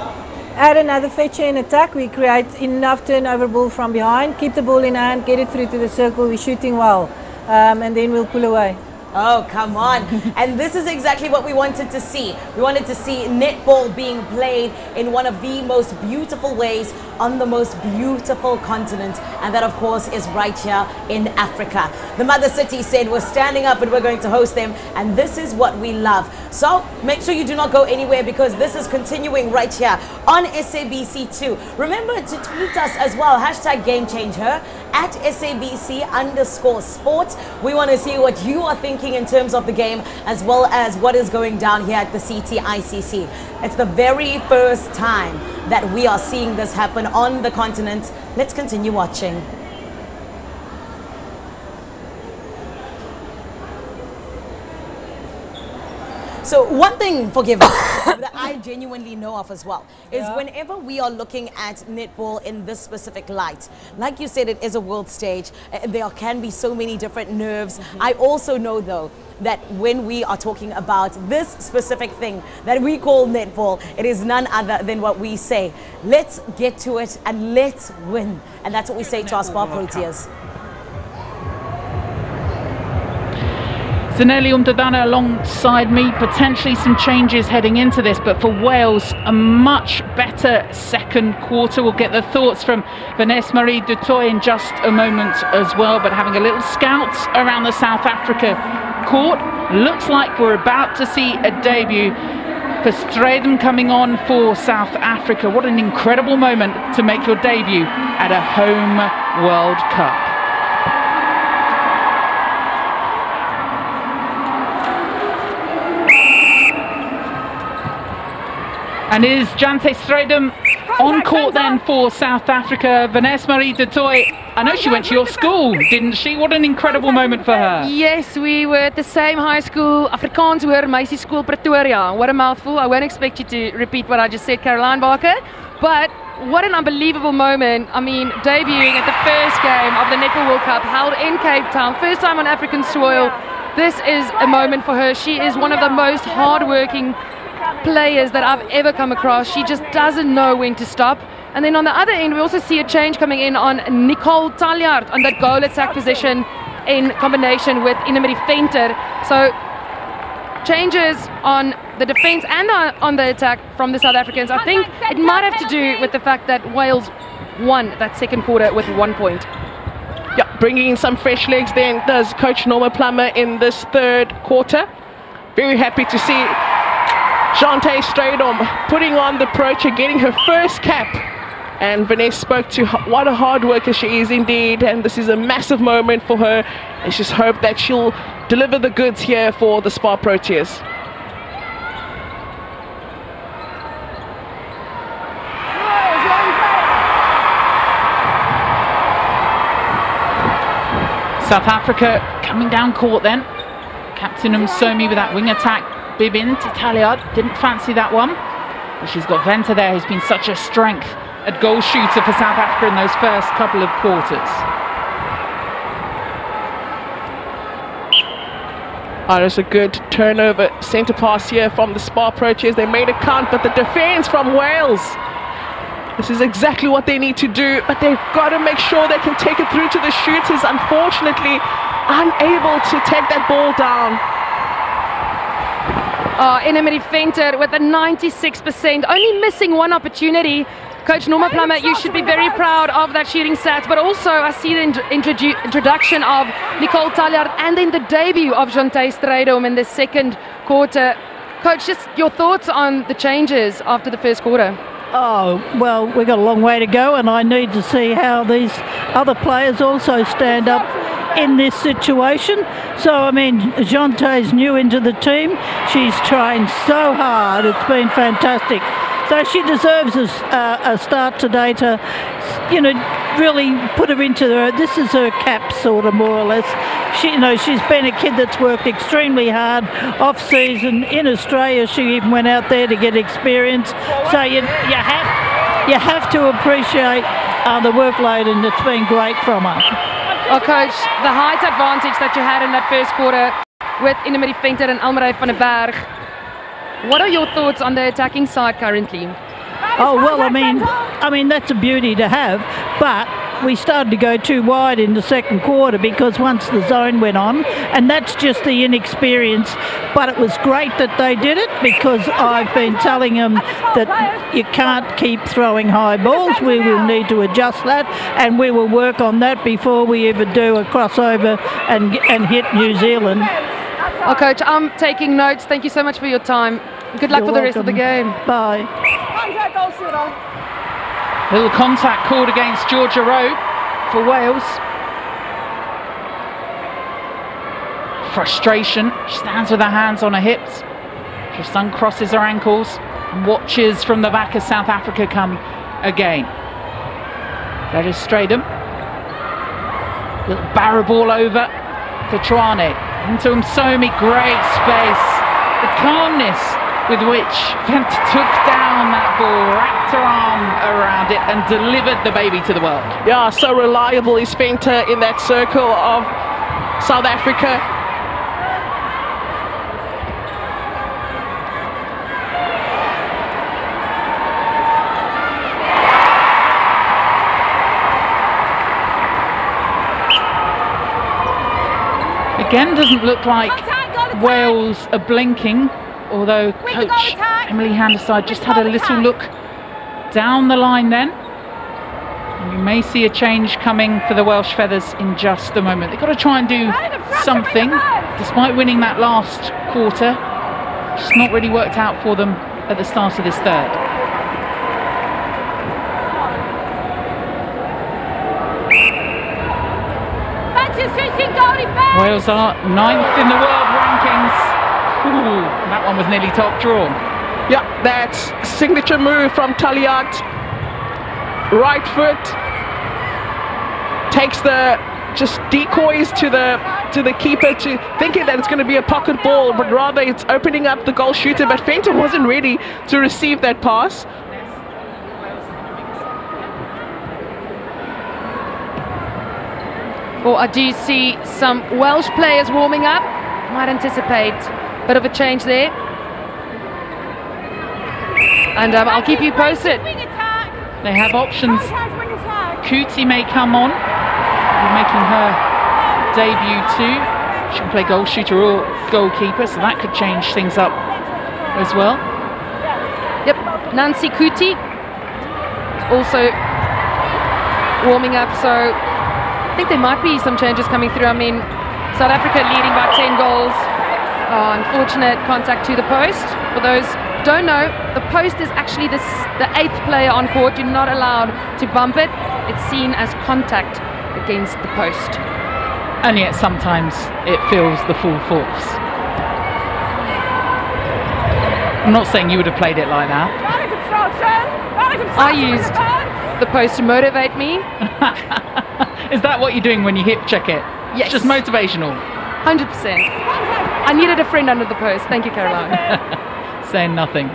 Add another fetcher in attack. We create enough turnover ball from behind, keep the ball in hand, get it through to the circle. We're shooting well, um, and then we'll pull away. Oh, come on. and this is exactly what we wanted to see. We wanted to see netball being played in one of the most beautiful ways on the most beautiful continent. And that, of course, is right here in Africa. The Mother City said we're standing up and we're going to host them. And this is what we love. So make sure you do not go anywhere because this is continuing right here on SABC2. Remember to tweet us as well. Hashtag Game Change Her at SABC underscore sports. We want to see what you are thinking in terms of the game as well as what is going down here at the CTICC. It's the very first time that we are seeing this happen on the continent. Let's continue watching. So one thing, forgive me, that I genuinely know of as well is yeah. whenever we are looking at netball in this specific light, like you said, it is a world stage. Uh, there can be so many different nerves. Mm -hmm. I also know though that when we are talking about this specific thing that we call netball, it is none other than what we say. Let's get to it and let's win. And that's what we say to our Spar Proteas. Zanele Mdodana alongside me, potentially some changes heading into this, but for Wales, a much better second quarter. We'll get the thoughts from Vanessa Marie du Toit in just a moment as well, but having a little scout around the South Africa court. Looks like we're about to see a debut for Strydom coming on for South Africa. What an incredible moment to make your debut at a home World Cup. And is Jeante Strydom on court then for South Africa? Vanessa Marie du Toit, I know she went to your school, didn't she? What an incredible moment for her. Yes, we were at the same high school, Afrikaans Hoër Meisie School Pretoria. What a mouthful. I won't expect you to repeat what I just said, Caroline Barker. But what an unbelievable moment. I mean, debuting at the first game of the Netball World Cup held in Cape Town, first time on African soil. This is a moment for her. She is one of the most hardworking players that I've ever come across. She just doesn't know when to stop. And then on the other end, we also see a change coming in on Nichole Taljaard on that goal attack position in combination with Ine-Marí Venter. So changes on the defence and on the attack from the South Africans. I think it might have to do with the fact that Wales won that second quarter with one point. Yeah, bringing in some fresh legs then does Coach Norma Plummer in this third quarter. Very happy to see Jeante Strydom putting on the Procha, getting her first cap. And Vanessa spoke to what a hard worker she is indeed. And this is a massive moment for her. And just hope that she'll deliver the goods here for the Spar Proteas. South Africa coming down court then. Captain Msomi with that wing attack Bibin to Titaliad didn't fancy that one. But she's got Venter there who's been such a strength at goal shooter for South Africa in those first couple of quarters. Ah, oh, there's a good turnover centre pass here from the Spar Proteas. They made a count, but the defence from Wales. This is exactly what they need to do, but they've got to make sure they can take it through to the shooters. Unfortunately, unable to take that ball down. Oh, Ine-Marí Venter with a 96%, only missing one opportunity. Coach Norma Plummer, you should be very proud of that shooting set, but also I see the introdu introduction of Nichole Taljaard and then the debut of Jeante Strydom in the second quarter. Coach, just your thoughts on the changes after the first quarter? Oh, well, we've got a long way to go, and I need to see how these other players also stand up in this situation. So, I mean, Jeante's new into the team. She's trying so hard. It's been fantastic. So she deserves a, uh, a start today to, you know, really put her into her. This is her cap, sort of more or less. She, you know, she's been a kid that's worked extremely hard off season in Australia. She even went out there to get experience. So you, you have, you have to appreciate uh, the workload, and it's been great from her. Well, coach, the height advantage that you had in that first quarter with Ine-Marí Venter and Elmeré van der Berg what are your thoughts on the attacking side currently? Oh well, I mean, I mean that's a beauty to have, but we started to go too wide in the second quarter because once the zone went on, and that's just the inexperience. But it was great that they did it because I've been telling them that you can't keep throwing high balls. We will need to adjust that, and we will work on that before we ever do a crossover and and hit New Zealand. Well, Coach, I'm taking notes. Thank you so much for your time. Good luck You're for the rest of the game. Bye. Little contact called against Georgia Rowe for Wales. Frustration. She stands with her hands on her hips. Just uncrosses her ankles and watches from the back as South Africa come again. That is Strydom. Little barrow ball over to Chawane. Into Msomi, great space. The calmness with which Venter took down that ball, wrapped her arm around it, and delivered the baby to the world. Yeah, so reliable is Venter in that circle of South Africa. Again, doesn't look like Wales are blinking although coach Emily Handyside just had a little look down the line then. And you may see a change coming for the Welsh Feathers in just a moment. They've got to try and do something, despite winning that last quarter. Just not really worked out for them at the start of this third. Wales are ninth in the world Ooh, that one was nearly top drawn. Yeah, that's signature move from Taljaard. Right foot takes the just decoys to the to the keeper to thinking that it's going to be a pocket ball, but rather it's opening up the goal shooter. But Venter wasn't ready to receive that pass. Well, I do see some Welsh players warming up. Might anticipate Bit of a change there. And um, I'll keep you posted. They have options. Kuti may come on. making her debut too. She can play goal shooter or goalkeeper, so that could change things up as well. Yep, Nansi Kuti also warming up, so I think there might be some changes coming through. I mean, South Africa leading by 10 goals. Oh, unfortunate contact to the post. For those don't know, the post is actually the, the eighth player on court. You're not allowed to bump it. It's seen as contact against the post. And yet sometimes it feels the full force. I'm not saying you would have played it like that. I used the post to motivate me. is that what you're doing when you hip check it? Yes. Just motivational. 100%. I needed a friend under the post. Thank you, Caroline. Saying nothing.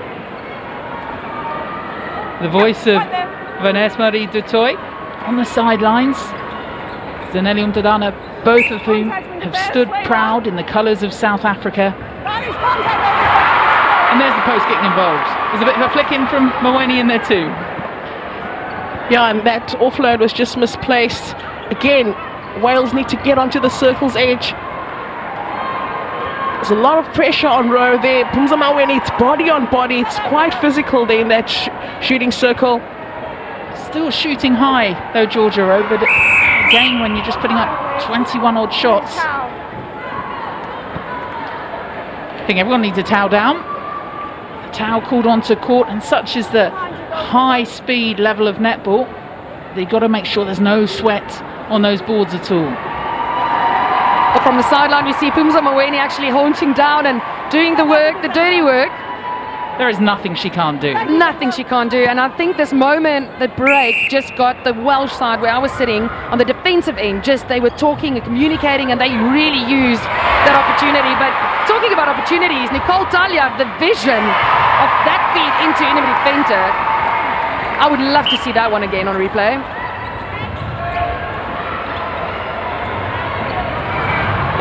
The voice of Vanessa Marie du Toit on the sidelines. Zanele Mdodana both of whom have stood proud in the colours of South Africa. And there's the post getting involved. There's a bit of a flick in from Maweni in there too. Yeah, and that offload was just misplaced. Again, Wales need to get onto the circle's edge. There's a lot of pressure on Rowe there. Phumza Maweni, it's body on body. It's quite physical there in that sh shooting circle. Still shooting high, though, Georgia Rowe, but again, when you're just putting up 21 odd shots, I think everyone needs a towel down. The towel called onto court, and such is the high speed level of netball, they've got to make sure there's no sweat on those boards at all. From the sideline, you see Phumza Maweni actually haunting down and doing the work, the dirty work. There is nothing she can't do. Nothing she can't do. And I think this moment, the break, just got the Welsh side where I was sitting on the defensive end. Just they were talking and communicating, and they really used that opportunity. But talking about opportunities, Nichole Taljaard, the vision of that feed into Ine-Marí Venter. I would love to see that one again on replay.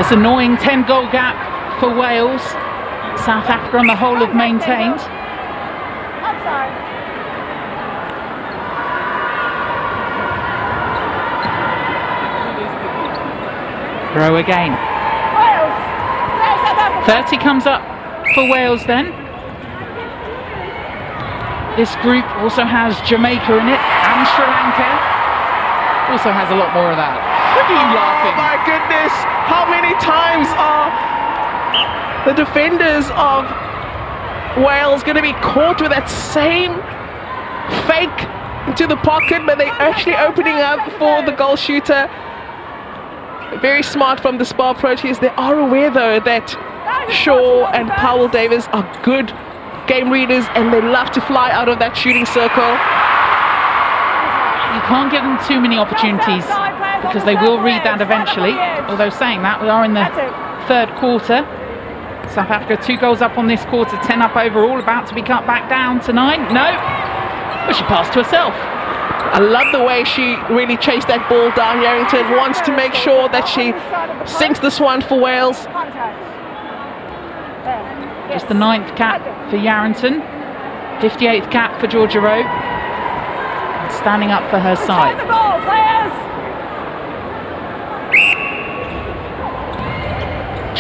This annoying 10 goal gap for Wales. South Africa on the whole have maintained. Throw again. 30 comes up for Wales then. This group also has Jamaica in it and Sri Lanka. Also has a lot more of that. Look at you oh my goodness, how many times are the defenders of Wales going to be caught with that same fake into the pocket, but they're actually opening up for the goal shooter. Very smart from the Spar Proteas. They are aware though that Shaw and Powell-Davies are good game readers and they love to fly out of that shooting circle. You can't give them too many opportunities because they will read that eventually. Although saying that, we are in the third quarter. South Africa two goals up on this quarter, 10 up overall, about to be cut back down to nine. No, but she passed to herself. I love the way she really chased that ball down. Yarranton wants to make sure that she sinks this one for Wales. Just the ninth cap for Yarranton, 58th cap for Georgia Rowe. Standing up for her side.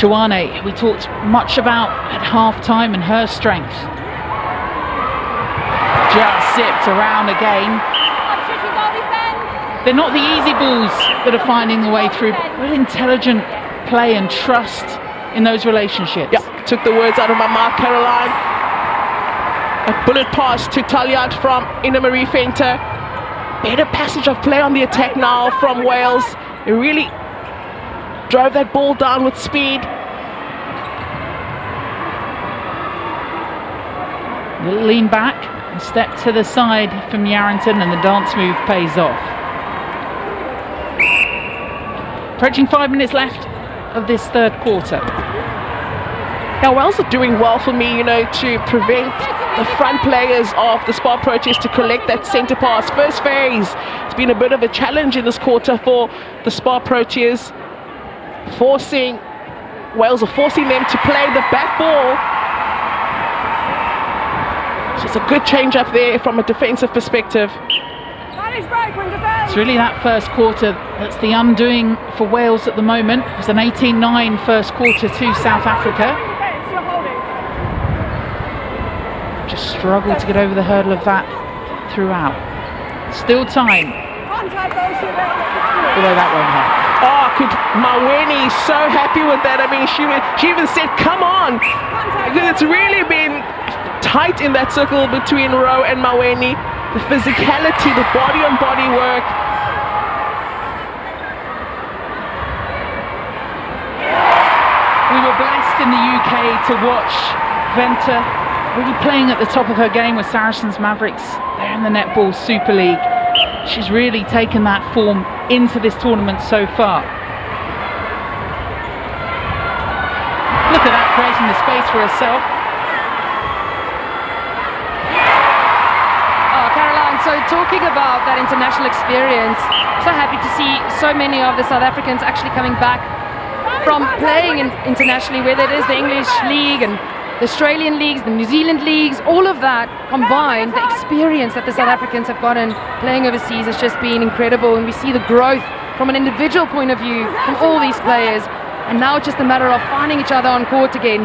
Joanne, we talked much about at half time and her strength. Just sipped around again. They're not the easy balls that are finding the way through, but intelligent play and trust in those relationships. Yeah, took the words out of my mouth, Caroline. A bullet pass to Taljaard from Ine-Marí Venter. Better passage of play on the attack now from Wales. It really drove that ball down with speed. Little lean back and step to the side from Yarranton and the dance move pays off. Approaching five minutes left of this third quarter. Now Wales are doing well for me, you know, to prevent the front players of the Spar Proteas to collect that centre pass. First phase, it's been a bit of a challenge in this quarter for the Spar Proteas, forcing, Wales are forcing them to play the back ball. So it's a good change up there from a defensive perspective. It's really that first quarter that's the undoing for Wales at the moment. It was an 18-9 first quarter to South Africa. Just struggled to get over the hurdle of that throughout. Still time. Although that won't help. Oh, could Maweni so happy with that. I mean, she she even said, "Come on," because it's really been tight in that circle between Rowe and Maweni. The physicality, the body-on-body work. We were blessed in the UK to watch Venter really playing at the top of her game with Saracens Mavericks. They're in the Netball Super League. She's really taken that form into this tournament so far. Look at that, creating the space for herself. Oh, Caroline so talking about that international experience, so happy to see so many of the South Africans actually coming back from playing in, internationally, whether it is the English League and the Australian leagues, the New Zealand leagues, all of that combined, the experience that the South Africans have gotten playing overseas has just been incredible. And we see the growth from an individual point of view from all these players. And now it's just a matter of finding each other on court again.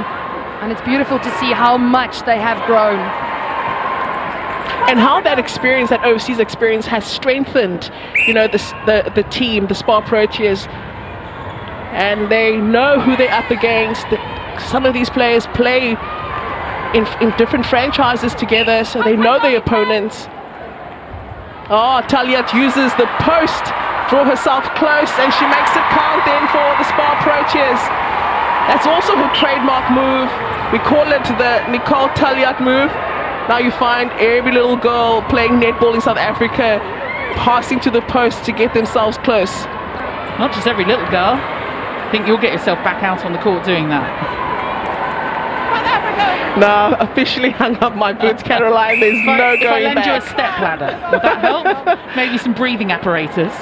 And it's beautiful to see how much they have grown. And how that experience, that overseas experience, has strengthened, you know, the, the, the team, the Spar Proteas. And they know who they're up against some of these players play in, in different franchises together, so they know their opponents. Oh, Taljaard uses the post, draw herself close, and she makes it count then for the Spar Proteas. That's also her trademark move. We call it the Nichole Taljaard move. Now you find every little girl playing netball in South Africa passing to the post to get themselves close. Not just every little girl. I think you'll get yourself back out on the court doing that. No, officially hung up my boots, Caroline. There's if no I, going if I lend back. you a step ladder, would that help? Maybe some breathing apparatus.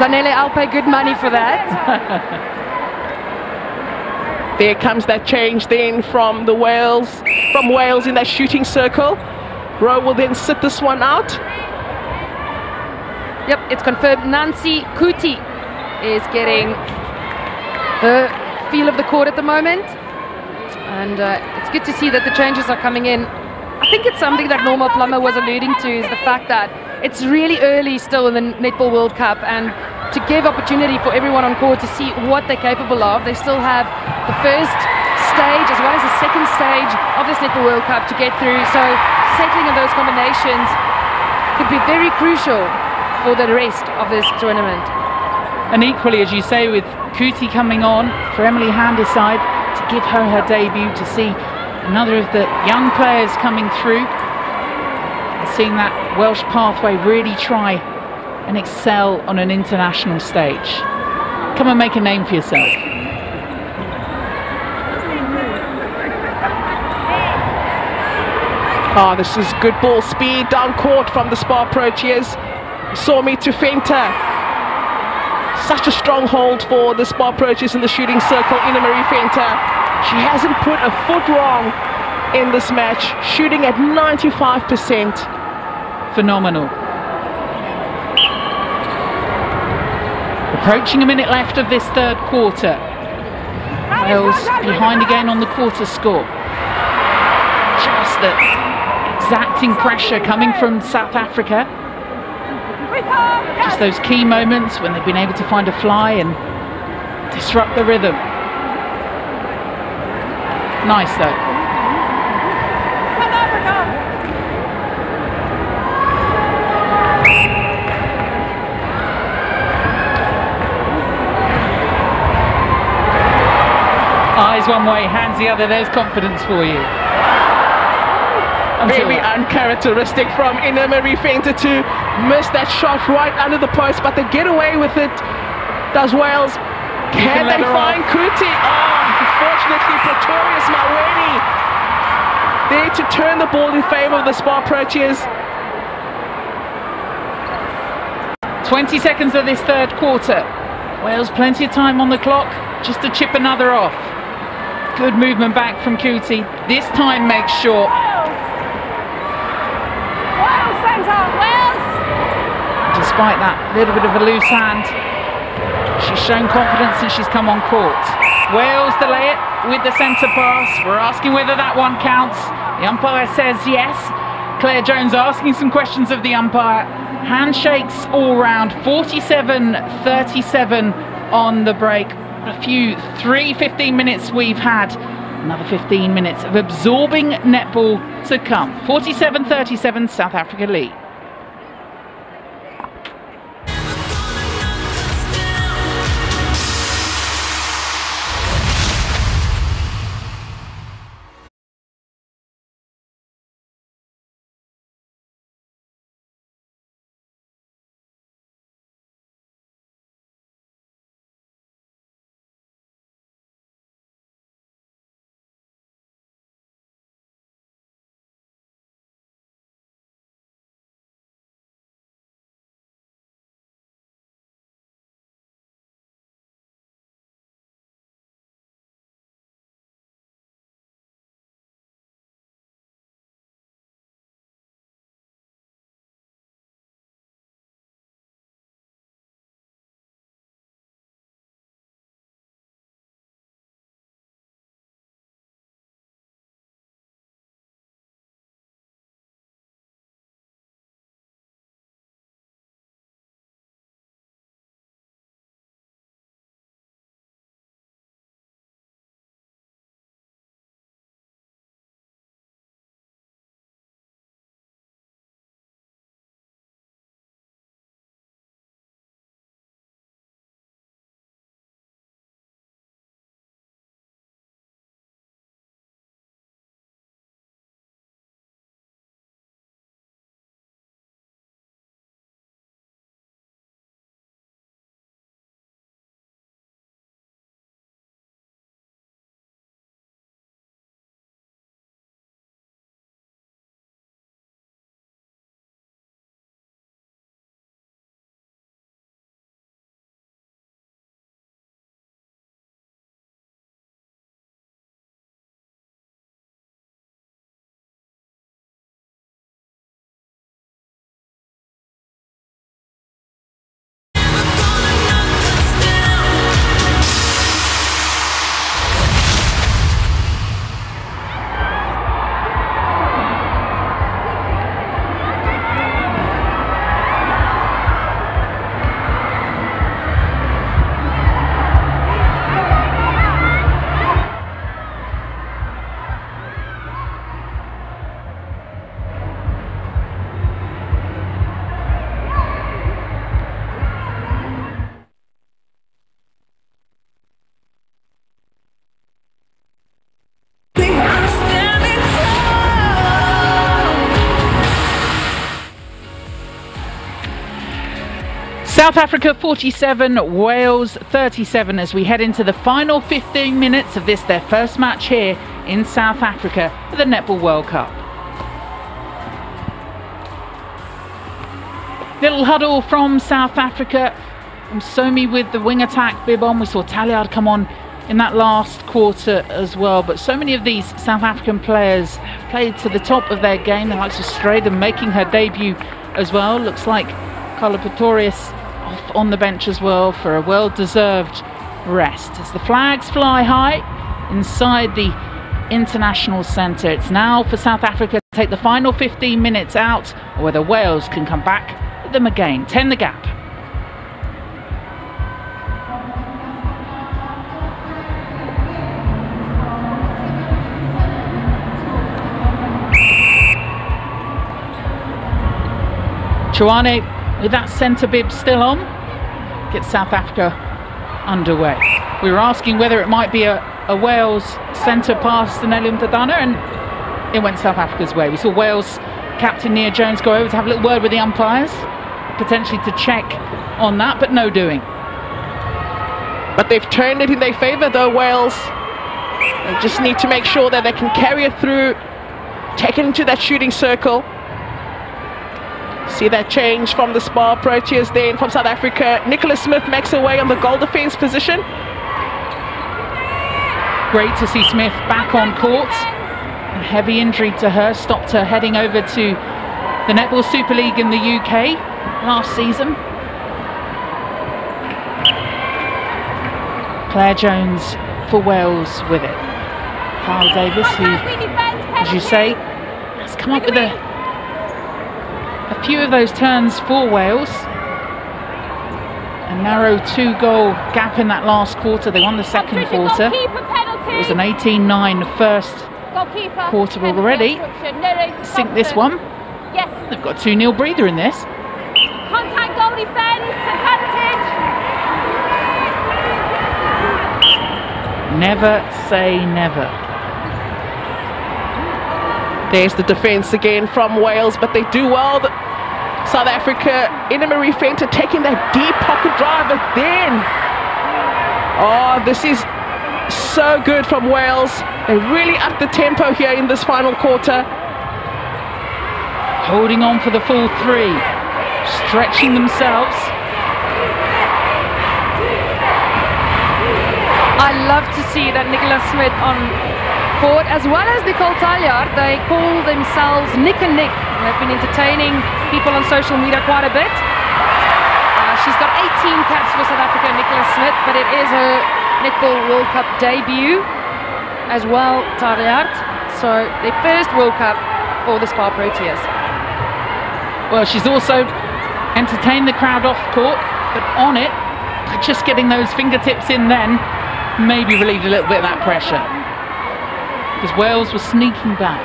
Zanele, I'll pay good money for that. there comes that change then from the Wales, from Wales in that shooting circle. Rowe will then sit this one out. Yep, it's confirmed. Nansi Kuti is getting the feel of the court at the moment. And uh, it's good to see that the changes are coming in. I think it's something that Norma Plummer was alluding to is the fact that it's really early still in the Netball World Cup and to give opportunity for everyone on court to see what they're capable of. They still have the first stage as well as the second stage of this Netball World Cup to get through. So settling in those combinations could be very crucial for the rest of this tournament. And equally, as you say, with Kuti coming on for Emily Handyside, give her her debut, to see another of the young players coming through, and seeing that Welsh pathway really try and excel on an international stage. Come and make a name for yourself. Ah, oh, this is good ball speed down court from the Spar Proteas. Saw me to Venter. Such a strong hold for the Spar Proteas in the shooting circle, Ine-Marí Venter. She hasn't put a foot wrong in this match, shooting at 95%. Phenomenal. Approaching a minute left of this third quarter. Wales behind again on the quarter score. Just the exacting pressure coming from South Africa. Just those key moments when they've been able to find a fly and disrupt the rhythm. Nice though. Eyes one way, hands the other. There's confidence for you. Very uncharacteristic from Ine-Marí Venter to miss that shot right under the post, but they get away with it. Does Wales? Can, can they find off. Kuti? Oh, unfortunately, Pretorius Maweni there to turn the ball in favour of the Spar Proteas. 20 seconds of this third quarter. Wales plenty of time on the clock just to chip another off. Good movement back from Kuti. This time makes sure. Wales centre. Wales. Despite that little bit of a loose hand, she's shown confidence and she's come on court. Wales delay it with the centre pass. We're asking whether that one counts. The umpire says yes. Claire Jones asking some questions of the umpire. Handshakes all round. 47-37 on the break. A few three 15 minutes we've had. Another 15 minutes of absorbing netball to come. 47-37 South Africa lead. South Africa 47, Wales 37 as we head into the final 15 minutes of this, their first match here in South Africa for the Netball World Cup. Little huddle from South Africa. Somi with the wing attack bib on. We saw Taljaard come on in that last quarter as well. But so many of these South African players played to the top of their game. The likes of Strydom making her debut as well. Looks like Karla Pretorius off on the bench as well for a well-deserved rest. As the flags fly high inside the International Centre. It's now for South Africa to take the final 15 minutes out, or whether Wales can come back at them again. 10 the gap. Chawane with that centre bib still on gets South Africa underway. We were asking whether it might be a, a Wales centre pass to Nelly Mthethana and it went South Africa's way. We saw Wales captain Nia Jones go over to have a little word with the umpires, potentially to check on that, but no doing. But they've turned it in their favour though, Wales. They just need to make sure that they can carry it through, take it into that shooting circle. See that change from the Spar Proteas then from South Africa. Nicholas Smith makes away on the goal defence position. Great to see Smith back on court. A heavy injury to her stopped her heading over to the Netball Super League in the UK last season. Claire Jones for Wales with it. Kyle Davis, who, as you say, has come up with a a few of those turns for Wales. A narrow two goal gap in that last quarter. They won the second quarter. It was an 18-9 first quarter already. Sink this one. Yes. They've got 2-0 breather in this. Contact goal defence, advantage. Never say never. There's the defence again from Wales, but they do well. South Africa, Ine-Marí Venter taking that deep pocket drive, but then, oh, this is so good from Wales. They really upped the tempo here in this final quarter. Holding on for the full three, stretching themselves. I love to see that Nicola Smith on court, as well as Nichole Taljaard. They call themselves Nick and Nick. They've been entertaining people on social media quite a bit. Uh, she's got 18 caps for South Africa, Nicola Smith, but it is her Netball World Cup debut as well, Taljaard. So their first World Cup for the Spar Proteas. Well, she's also entertained the crowd off court, but on it, just getting those fingertips in then maybe relieved a little bit of that pressure. Because Wales was sneaking back.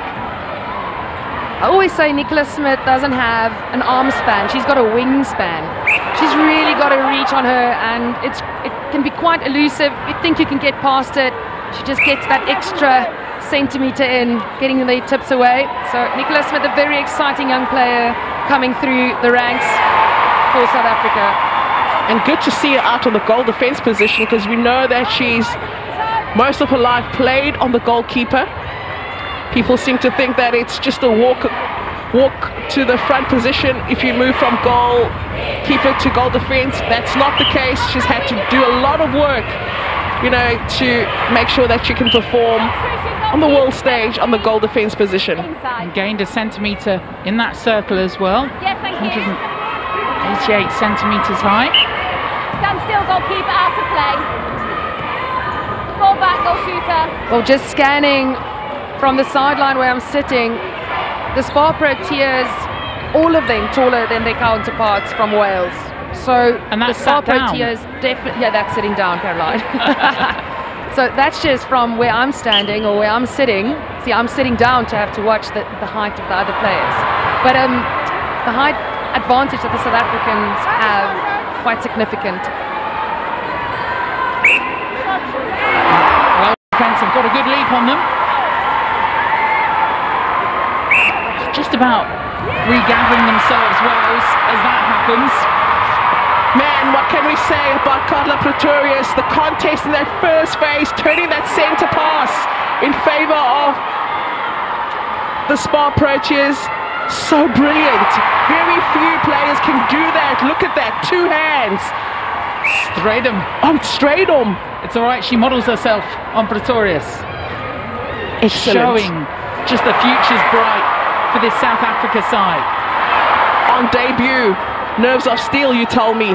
I always say Nicola Smith doesn't have an arm span, she's got a wingspan. She's really got a reach on her and it's it can be quite elusive. You think you can get past it. She just gets that extra centimetre in, getting the tips away. So Nicola Smith, a very exciting young player coming through the ranks for South Africa. And good to see her out on the goal defence position because we know that she's most of her life played on the goalkeeper. People seem to think that it's just a walk walk to the front position if you move from goal keeper to goal defence. That's not the case. She's had to do a lot of work, you know, to make sure that she can perform on the world stage on the goal defence position. And gained a centimetre in that circle as well. Yes, thank you. 188 centimetres high. Stand still, goalkeeper, out of play. Ball back, goal shooter. Well, just scanning from the sideline where I'm sitting, the Spar Proteas, all of them taller than their counterparts from Wales. So And that's the Spar sat down. Definitely, yeah, that's sitting down, Caroline. so that's just from where I'm standing or where I'm sitting. See, I'm sitting down to have to watch the, the height of the other players. But um, the height advantage that the South Africans have quite significant. Defence have got a good leap on them. Just about regathering themselves, Wales, as that happens. Man, what can we say about Karla Pretorius? The contest in that first phase, turning that centre pass in favour of the Spar Proteas. So brilliant. Very few players can do that. Look at that, two hands. Strydom. On oh, Strydom. It's all right, she models herself on Pretorius. It's Showing just the future's bright for this South Africa side. On debut, nerves of steel, you told me.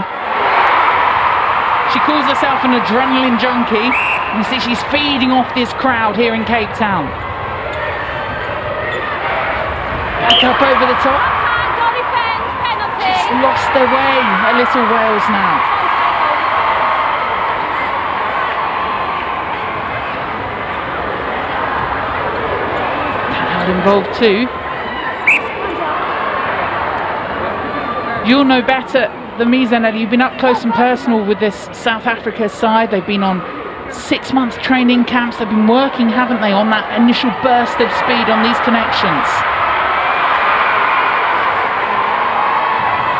She calls herself an adrenaline junkie. You see she's feeding off this crowd here in Cape Town. Back up over the top. Just lost their way a little Wales now. Involved too. You'll know better than me, Zanele. You've been up close and personal with this South Africa side. They've been on six month training camps. They've been working, haven't they, on that initial burst of speed on these connections.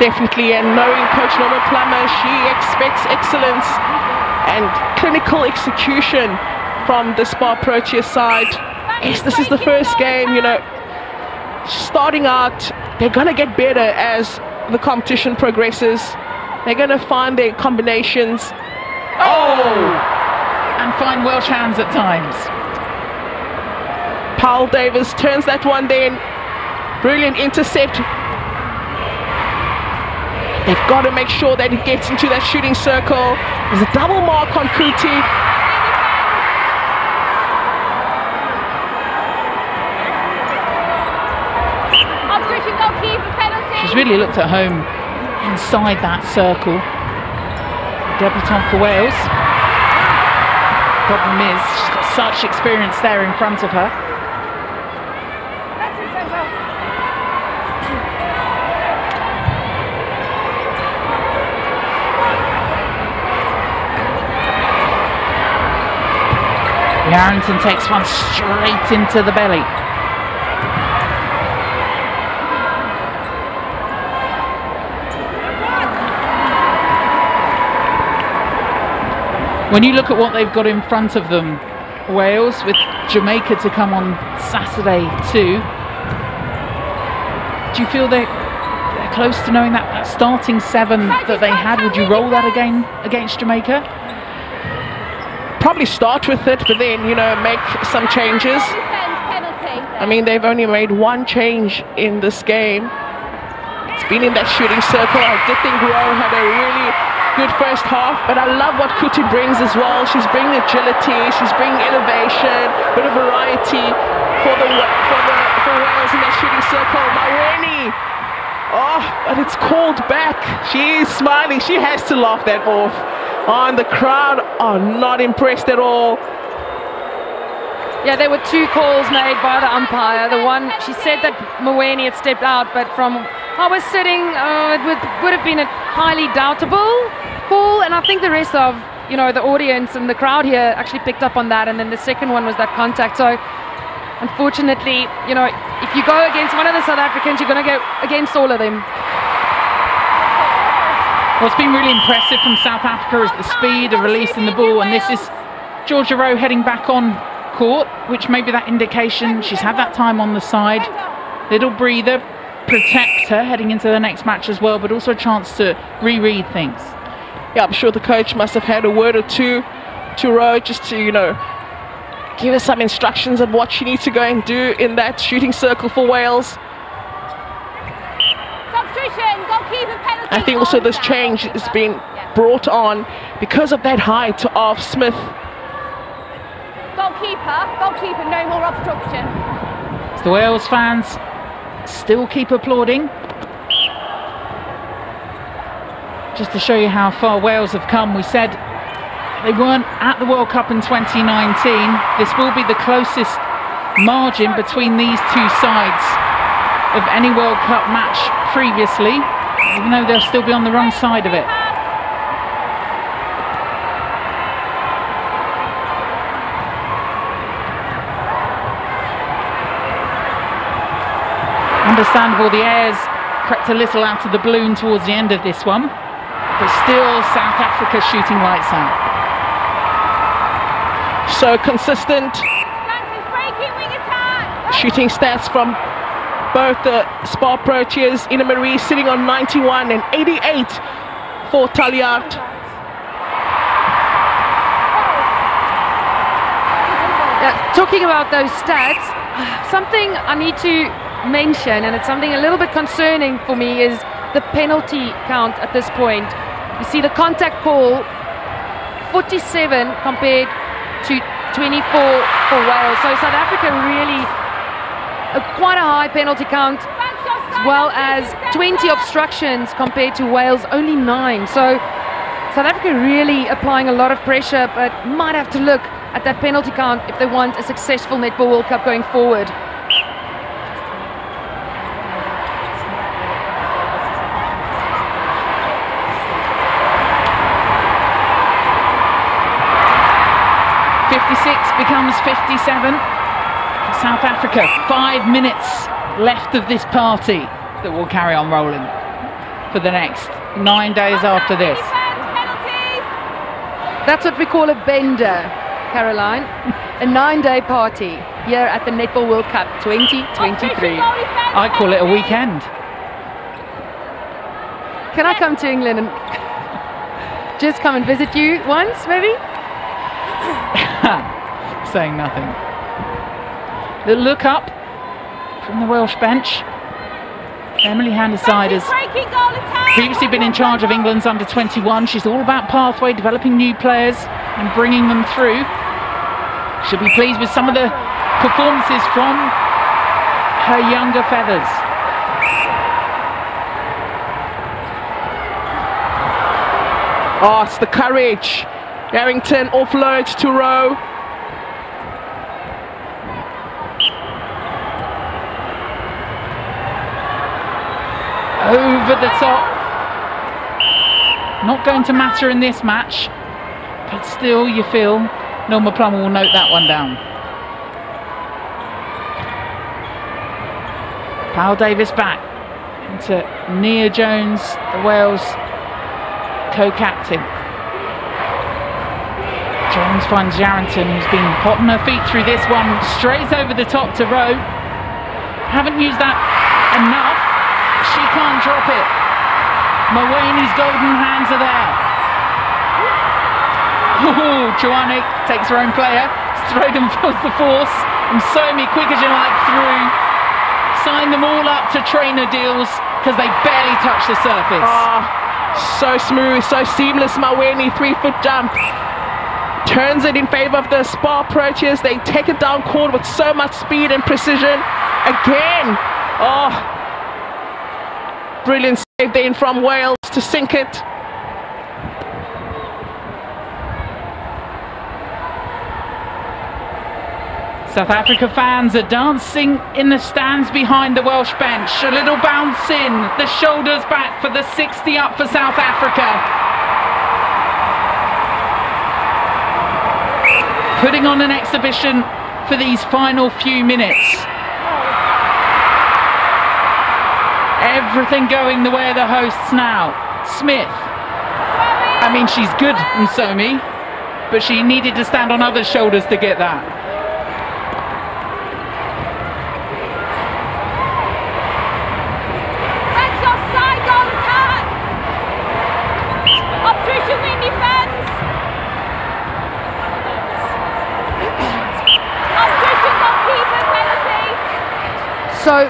Definitely, and knowing Coach Norma Plummer, she expects excellence and clinical execution from the Spar Protea side. Yes, this is the first game, you know, starting out, they're going to get better as the competition progresses. They're going to find their combinations. Oh! And find Welsh hands at times. Paul Davis turns that one then. Brilliant intercept. They've got to make sure that it gets into that shooting circle. There's a double mark on Kuti. Really looked at home inside that circle. Debutant for Wales. Problem is, she's got such experience there in front of her. Yarranton takes one straight into the belly. When you look at what they've got in front of them, Wales, with Jamaica to come on Saturday too, do you feel they're, they're close to knowing that, that starting seven that they had? Would you roll that again against Jamaica? Probably start with it, but then, you know, make some changes. I mean, they've only made one change in this game. It's been in that shooting circle. I did think Rowe had a really good first half, but I love what Kuti brings as well. She's bringing agility, she's bringing innovation, bit of variety for the for the for Wales in that shooting circle. Maweni, oh, but it's called back. She is smiling. She has to laugh that off. Oh, and the crowd are not impressed at all. Yeah, there were two calls made by the umpire. The one, she said that Maweni had stepped out, but from I was sitting, uh, it would, would have been a highly doubtable call, and I think the rest of you know the audience and the crowd here actually picked up on that. And then the second one was that contact. So unfortunately, you know, if you go against one of the South Africans, you're going to go against all of them. What's been really impressive from South Africa is the speed of releasing the ball, and this is Georgia Rowe heading back on court, which may be that indication she's had that time on the side. Little breather, protect her heading into the next match as well, but also a chance to reread things. Yeah, I'm sure the coach must have had a word or two to Rowe just to, you know, give her some instructions on what she needs to go and do in that shooting circle for Wales. I think also this change has been brought on because of that height of Smith Goalkeeper, goalkeeper, no more obstruction. It's the Wales fans still keep applauding. Just to show you how far Wales have come, we said they weren't at the World Cup in 2019. This will be the closest margin between these two sides of any World Cup match previously, even though they'll still be on the wrong side of it. Understandable, the airs crept a little out of the balloon towards the end of this one. but still South Africa shooting lights out. So consistent shooting stats from both the Spar Proteas. Ine-Marí sitting on 91 and 88 for Taljaard. Yeah, talking about those stats, something I need to mention, and it's something a little bit concerning for me, is the penalty count at this point. You see the contact call, 47 compared to 24 for Wales. So South Africa really a, quite a high penalty count, as well as 20 obstructions compared to Wales, only nine. So South Africa really applying a lot of pressure, but might have to look at that penalty count if they want a successful Netball World Cup going forward. South Africa, five minutes left of this party that will carry on rolling for the next nine days after this. That's what we call a bender, Caroline. a nine-day party here at the Netball World Cup 2023. I call it a weekend. Can I come to England and just come and visit you once, maybe? Saying nothing. The look up from the Welsh bench. Emily Handyside has previously been in charge of England's under 21. She's all about pathway, developing new players and bringing them through. She'll be pleased with some of the performances from her younger feathers. Oh, it's the courage. Harrington offloads to Rowe. Over the top. Not going to matter in this match, but still you feel Norma Plummer will note that one down. Powell-Davies back into Nia Jones, the Wales co-captain. Jones finds Yarranton, who's been on her feet through this one, strays over the top to Rowe. Haven't used that enough can't drop it. Maweni's golden hands are there. Ooh, Joannick takes her own player. Stroden feels the force. And Somi, quick as you like, through. Sign them all up to trainer deals because they barely touch the surface. Oh, so smooth, so seamless. Maweni, three foot jump. Turns it in favor of the Spar Proteas. They take it down court with so much speed and precision. Again. Oh, Brilliant save there from Wales to sink it. South Africa fans are dancing in the stands behind the Welsh bench. A little bounce in, the shoulders back for the 60 up for South Africa. Putting on an exhibition for these final few minutes. Everything going the way of the hosts now. Smith. I mean, she's good, Msomi, but she needed to stand on other shoulders to get that.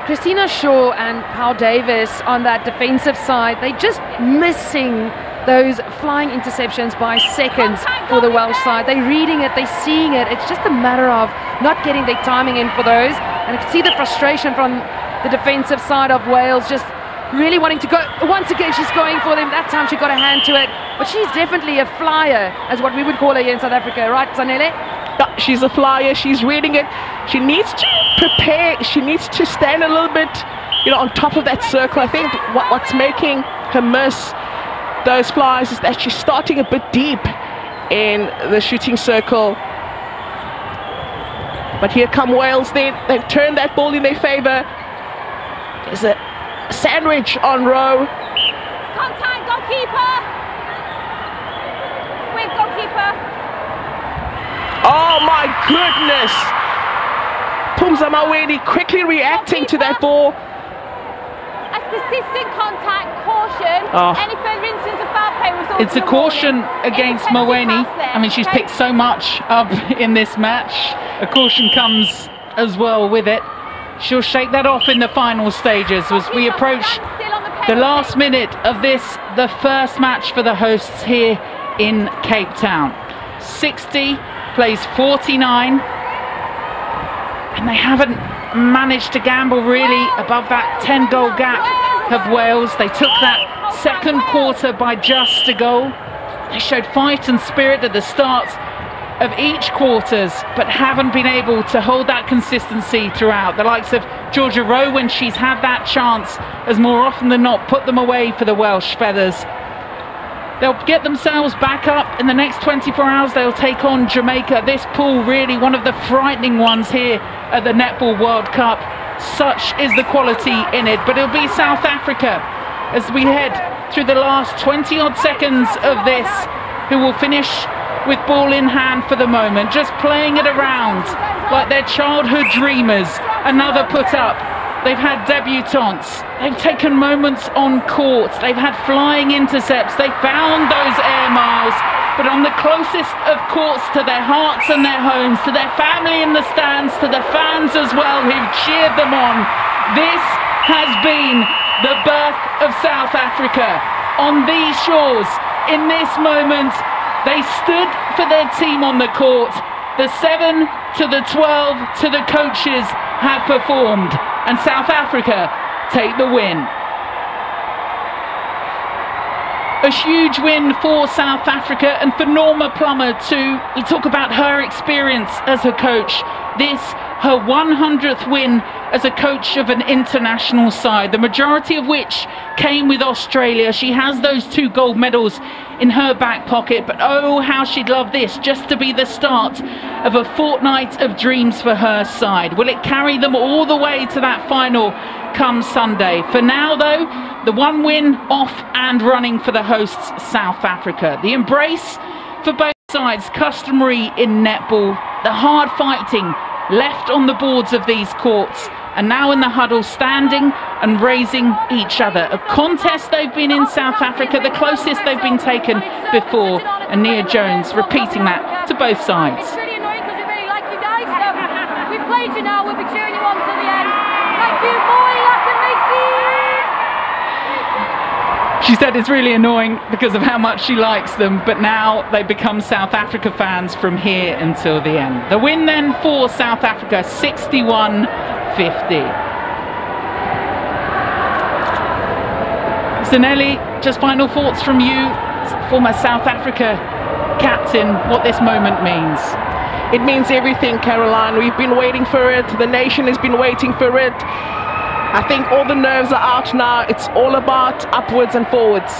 Christina Shaw and Powell-Davies on that defensive side, they just missing those flying interceptions by seconds for the Welsh side. They're reading it, they're seeing it. It's just a matter of not getting their timing in for those. And I can see the frustration from the defensive side of Wales just really wanting to go. Once again, she's going for them. That time she got a hand to it. But she's definitely a flyer, as what we would call her here in South Africa, right, Zanele? she's a flyer. She's reading it. She needs to prepare. She needs to stand a little bit, you know, on top of that circle. I think what, what's making her miss those flies is that she's starting a bit deep in the shooting circle. But here come Wales. They, they've turned that ball in their favour. There's a sandwich on Rowe. Contact goalkeeper. With goalkeeper. Oh my goodness. Phumza Maweni quickly reacting to that ball. A persistent contact, caution. Oh. Any further instance of foul play results It's a caution warning. against Any penalty Maweni. pass there, I mean, she's okay? picked so much up in this match. A caution comes as well with it. She'll shake that off in the final stages as we approach the last minute of this, the first match for the hosts here in Cape Town. 60 plays 49 and they haven't managed to gamble really above that 10 goal gap of Wales. They took that second quarter by just a goal. They showed fight and spirit at the start of each quarters, but haven't been able to hold that consistency throughout. The likes of Georgia Rowe, when she's had that chance, has more often than not put them away for the Welsh Feathers. They'll get themselves back up in the next 24 hours. They'll take on Jamaica. This pool, really one of the frightening ones here at the Netball World Cup. Such is the quality in it. But it'll be South Africa as we head through the last 20 odd seconds of this, who will finish with ball in hand for the moment, just playing it around like their childhood dreamers. Another put up. They've had debutantes. They've taken moments on court. They've had flying intercepts. They found those air miles. But on the closest of courts to their hearts and their homes, to their family in the stands, to the fans as well who've cheered them on, this has been the birth of South Africa. On these shores, in this moment, they stood for their team on the court. The 7 to the 12 to the coaches have performed, and South Africa take the win. A huge win for South Africa and for Norma Plummer too. We talk about her experience as a coach. This, her 100th win as a coach of an international side, the majority of which came with Australia. She has those two gold medals in her back pocket, but oh, how she'd love this just to be the start of a fortnight of dreams for her side. Will it carry them all the way to that final come Sunday? For now, though, the one win off and running for the hosts, South Africa. The embrace for both sides, customary in netball, the hard fighting left on the boards of these courts, and now in the huddle, standing and raising each other. A contest they've been in South Africa, the closest they've been taken before, and Nia Jones repeating that to both sides. It's really annoying because we really like you guys. So we've played you now. We'll be cheering you on till the end. Thank you, boy, She said it's really annoying because of how much she likes them, but now they become South Africa fans from here until the end. The win then for South Africa 61 50. Zanele, just final thoughts from you, former South Africa captain, what this moment means. It means everything, Caroline. We've been waiting for it. The nation has been waiting for it. I think all the nerves are out now. It's all about upwards and forwards.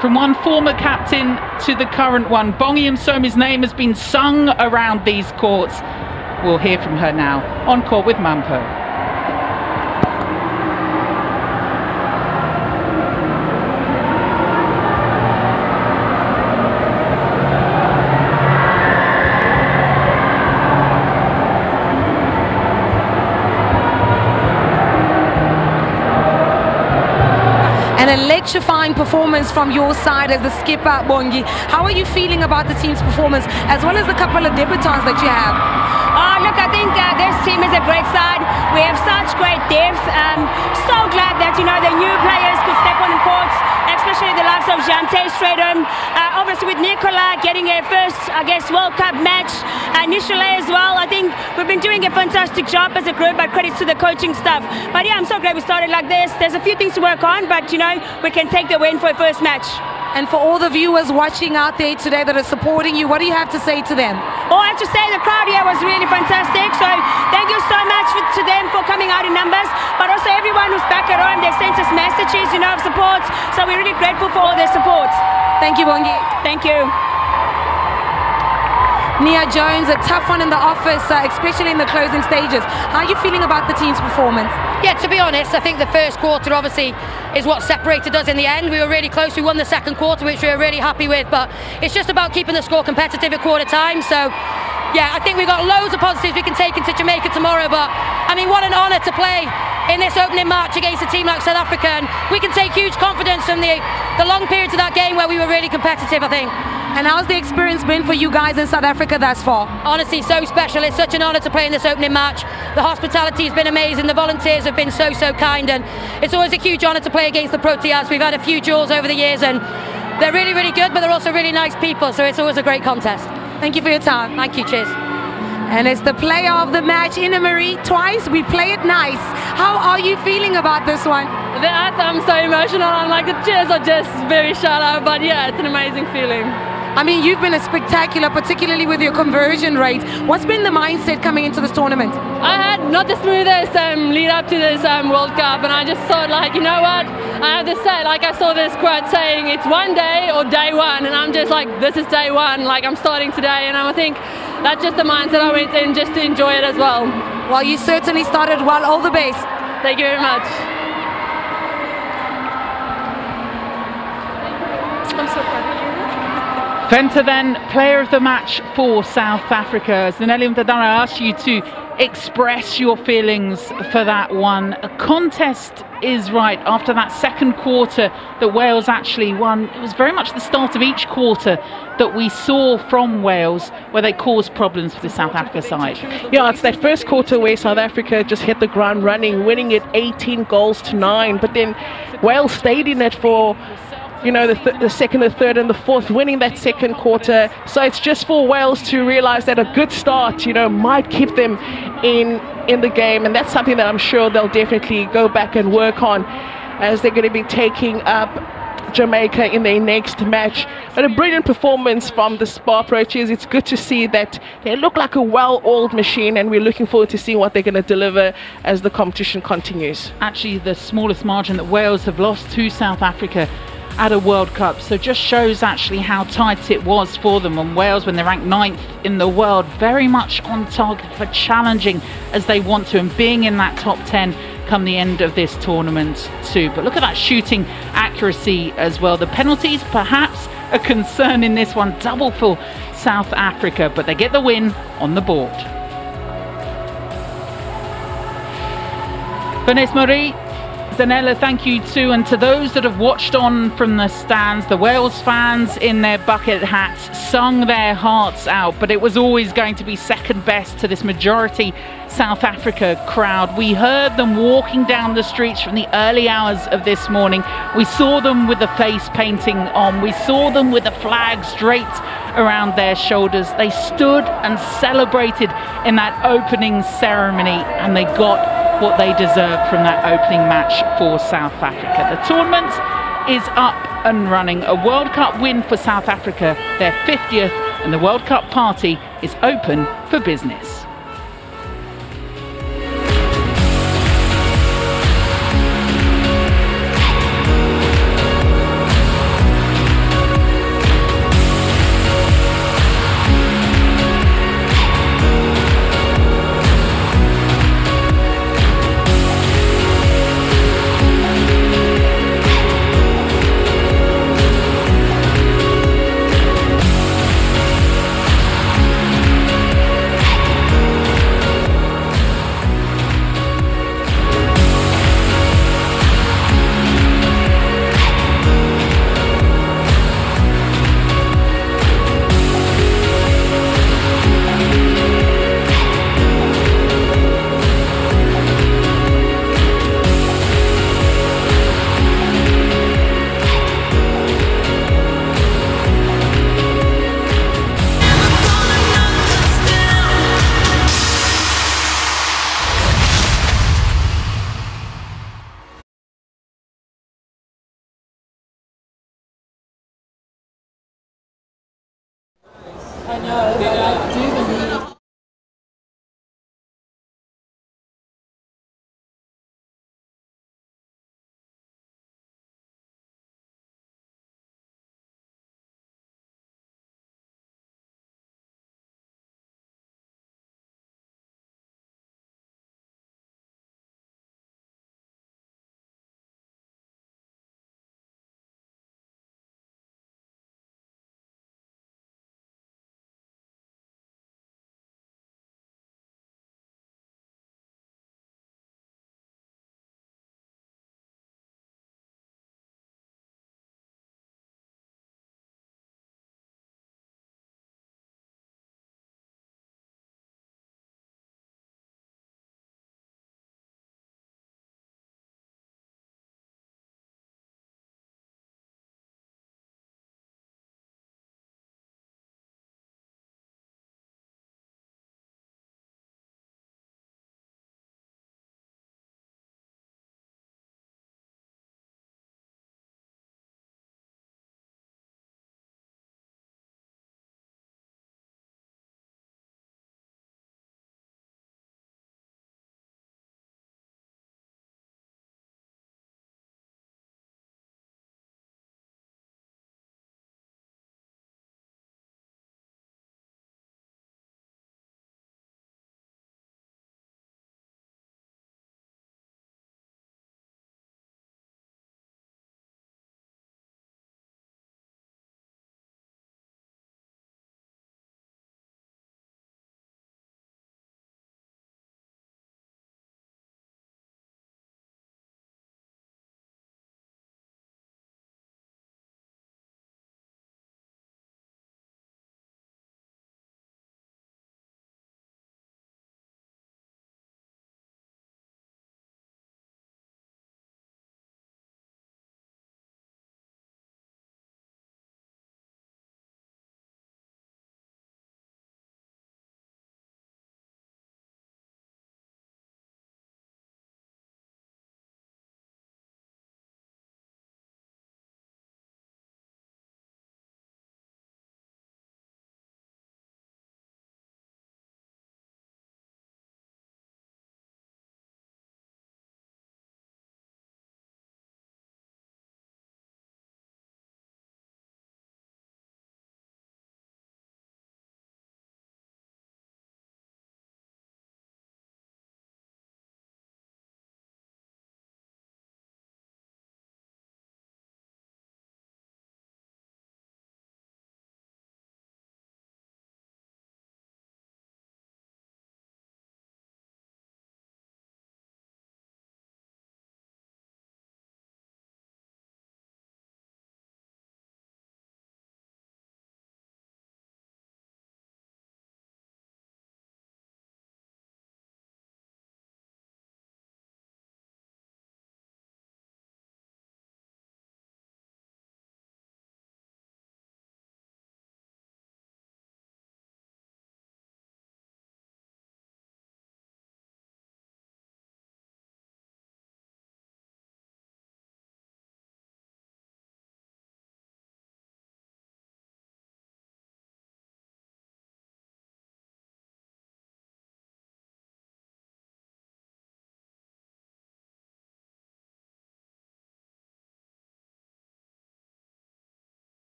From one former captain to the current one, Bongi Msomi's name has been sung around these courts. We'll hear from her now on court with Mampo. Performance from your side as the skipper, Bongi. How are you feeling about the team's performance as well as the couple of debutants that you have? Oh, look, I think uh, this team is a great side. We have such great depth. Um, so glad that, you know, the new players could step on the court, especially the likes of Jeante Strydom. Uh, obviously with Nicola getting a first, I guess, World Cup match. Uh, Nichole as well. I think we've been doing a fantastic job as a group, but credits to the coaching staff. But yeah, I'm so glad we started like this. There's a few things to work on, but, you know, we can take the win for a first match. And for all the viewers watching out there today that are supporting you, what do you have to say to them? Oh, I have to say the crowd here was really fantastic. So thank you so much for, to them for coming out in numbers, but also everyone who's back at home. They sent us messages, you know, of support. So we're really grateful for all their support. Thank you, Bongi. Thank you. Nia Jones, a tough one in the office, uh, especially in the closing stages. How are you feeling about the team's performance? Yeah, to be honest, I think the first quarter obviously is what separated us in the end. We were really close. We won the second quarter, which we were really happy with. But it's just about keeping the score competitive at quarter time. So yeah, I think we've got loads of positives we can take into Jamaica tomorrow. But I mean, what an honour to play in this opening match against a team like South Africa, and we can take huge confidence from the the long periods of that game where we were really competitive. I think. And how's the experience been for you guys in South Africa thus far? Honestly, so special. It's such an honour to play in this opening match. The hospitality has been amazing. The volunteers have been so, so kind. And it's always a huge honour to play against the Proteas. We've had a few duels over the years and they're really, really good, but they're also really nice people. So it's always a great contest. Thank you for your time. Thank you. Cheers. And it's the player of the match, Ine-Marí. Twice we play it nice. How are you feeling about this one? The anthem, so emotional. I'm like, the cheers are just very shallow, but yeah, it's an amazing feeling. I mean, you've been a spectacular, particularly with your conversion rate. What's been the mindset coming into this tournament? I had not the smoothest um, lead up to this um, World Cup, and I just thought, like, you know what? I have to say, like, I saw this quote saying it's one day or day one, and I'm just like, this is day one. Like, I'm starting today, and I think that's just the mindset I went in just to enjoy it as well. Well, you certainly started well. All the best. Thank you very much. I'm so Venter then, player of the match for South Africa. Zanele Mdodana, I asked you to express your feelings for that one. A contest is right after that second quarter that Wales actually won. It was very much the start of each quarter that we saw from Wales where they caused problems for the South Africa side. Yeah, it's that first quarter where South Africa just hit the ground running, winning it 18 goals to nine. But then Wales stayed in it for you know, the, th- the, second, the third, and the fourth, winning that second quarter. So it's just for Wales to realise that a good start, you know, might keep them in in the game, and that's something that I'm sure they'll definitely go back and work on as they're going to be taking up Jamaica in their next match. But a brilliant performance from the Spar Proteas. It's good to see that they look like a well-oiled machine, and we're looking forward to seeing what they're going to deliver as the competition continues. Actually, the smallest margin that Wales have lost to South Africa at a World Cup. So just shows actually how tight it was for them. And Wales, when they're ranked ninth in the world, very much on target for challenging as they want to and being in that top 10 come the end of this tournament too. But look at that shooting accuracy as well. The penalties perhaps a concern in this one, double for South Africa, but they get the win on the board. Vanessa Marie, Zanele, thank you too. And to those that have watched on from the stands, the Wales fans in their bucket hats sung their hearts out, but it was always going to be second best to this majority South Africa crowd. We heard them walking down the streets from the early hours of this morning. We saw them with the face painting on. We saw them with the flags draped around their shoulders. They stood and celebrated in that opening ceremony and they got what they deserved from that opening match for South Africa. The tournament is up and running. A World Cup win for South Africa, their 50th, and the World Cup party is open for business.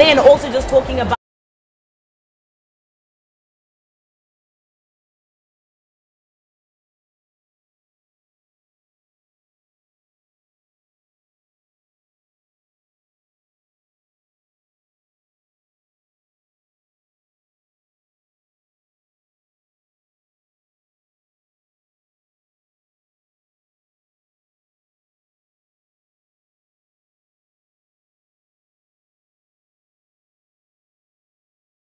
Then also just talking about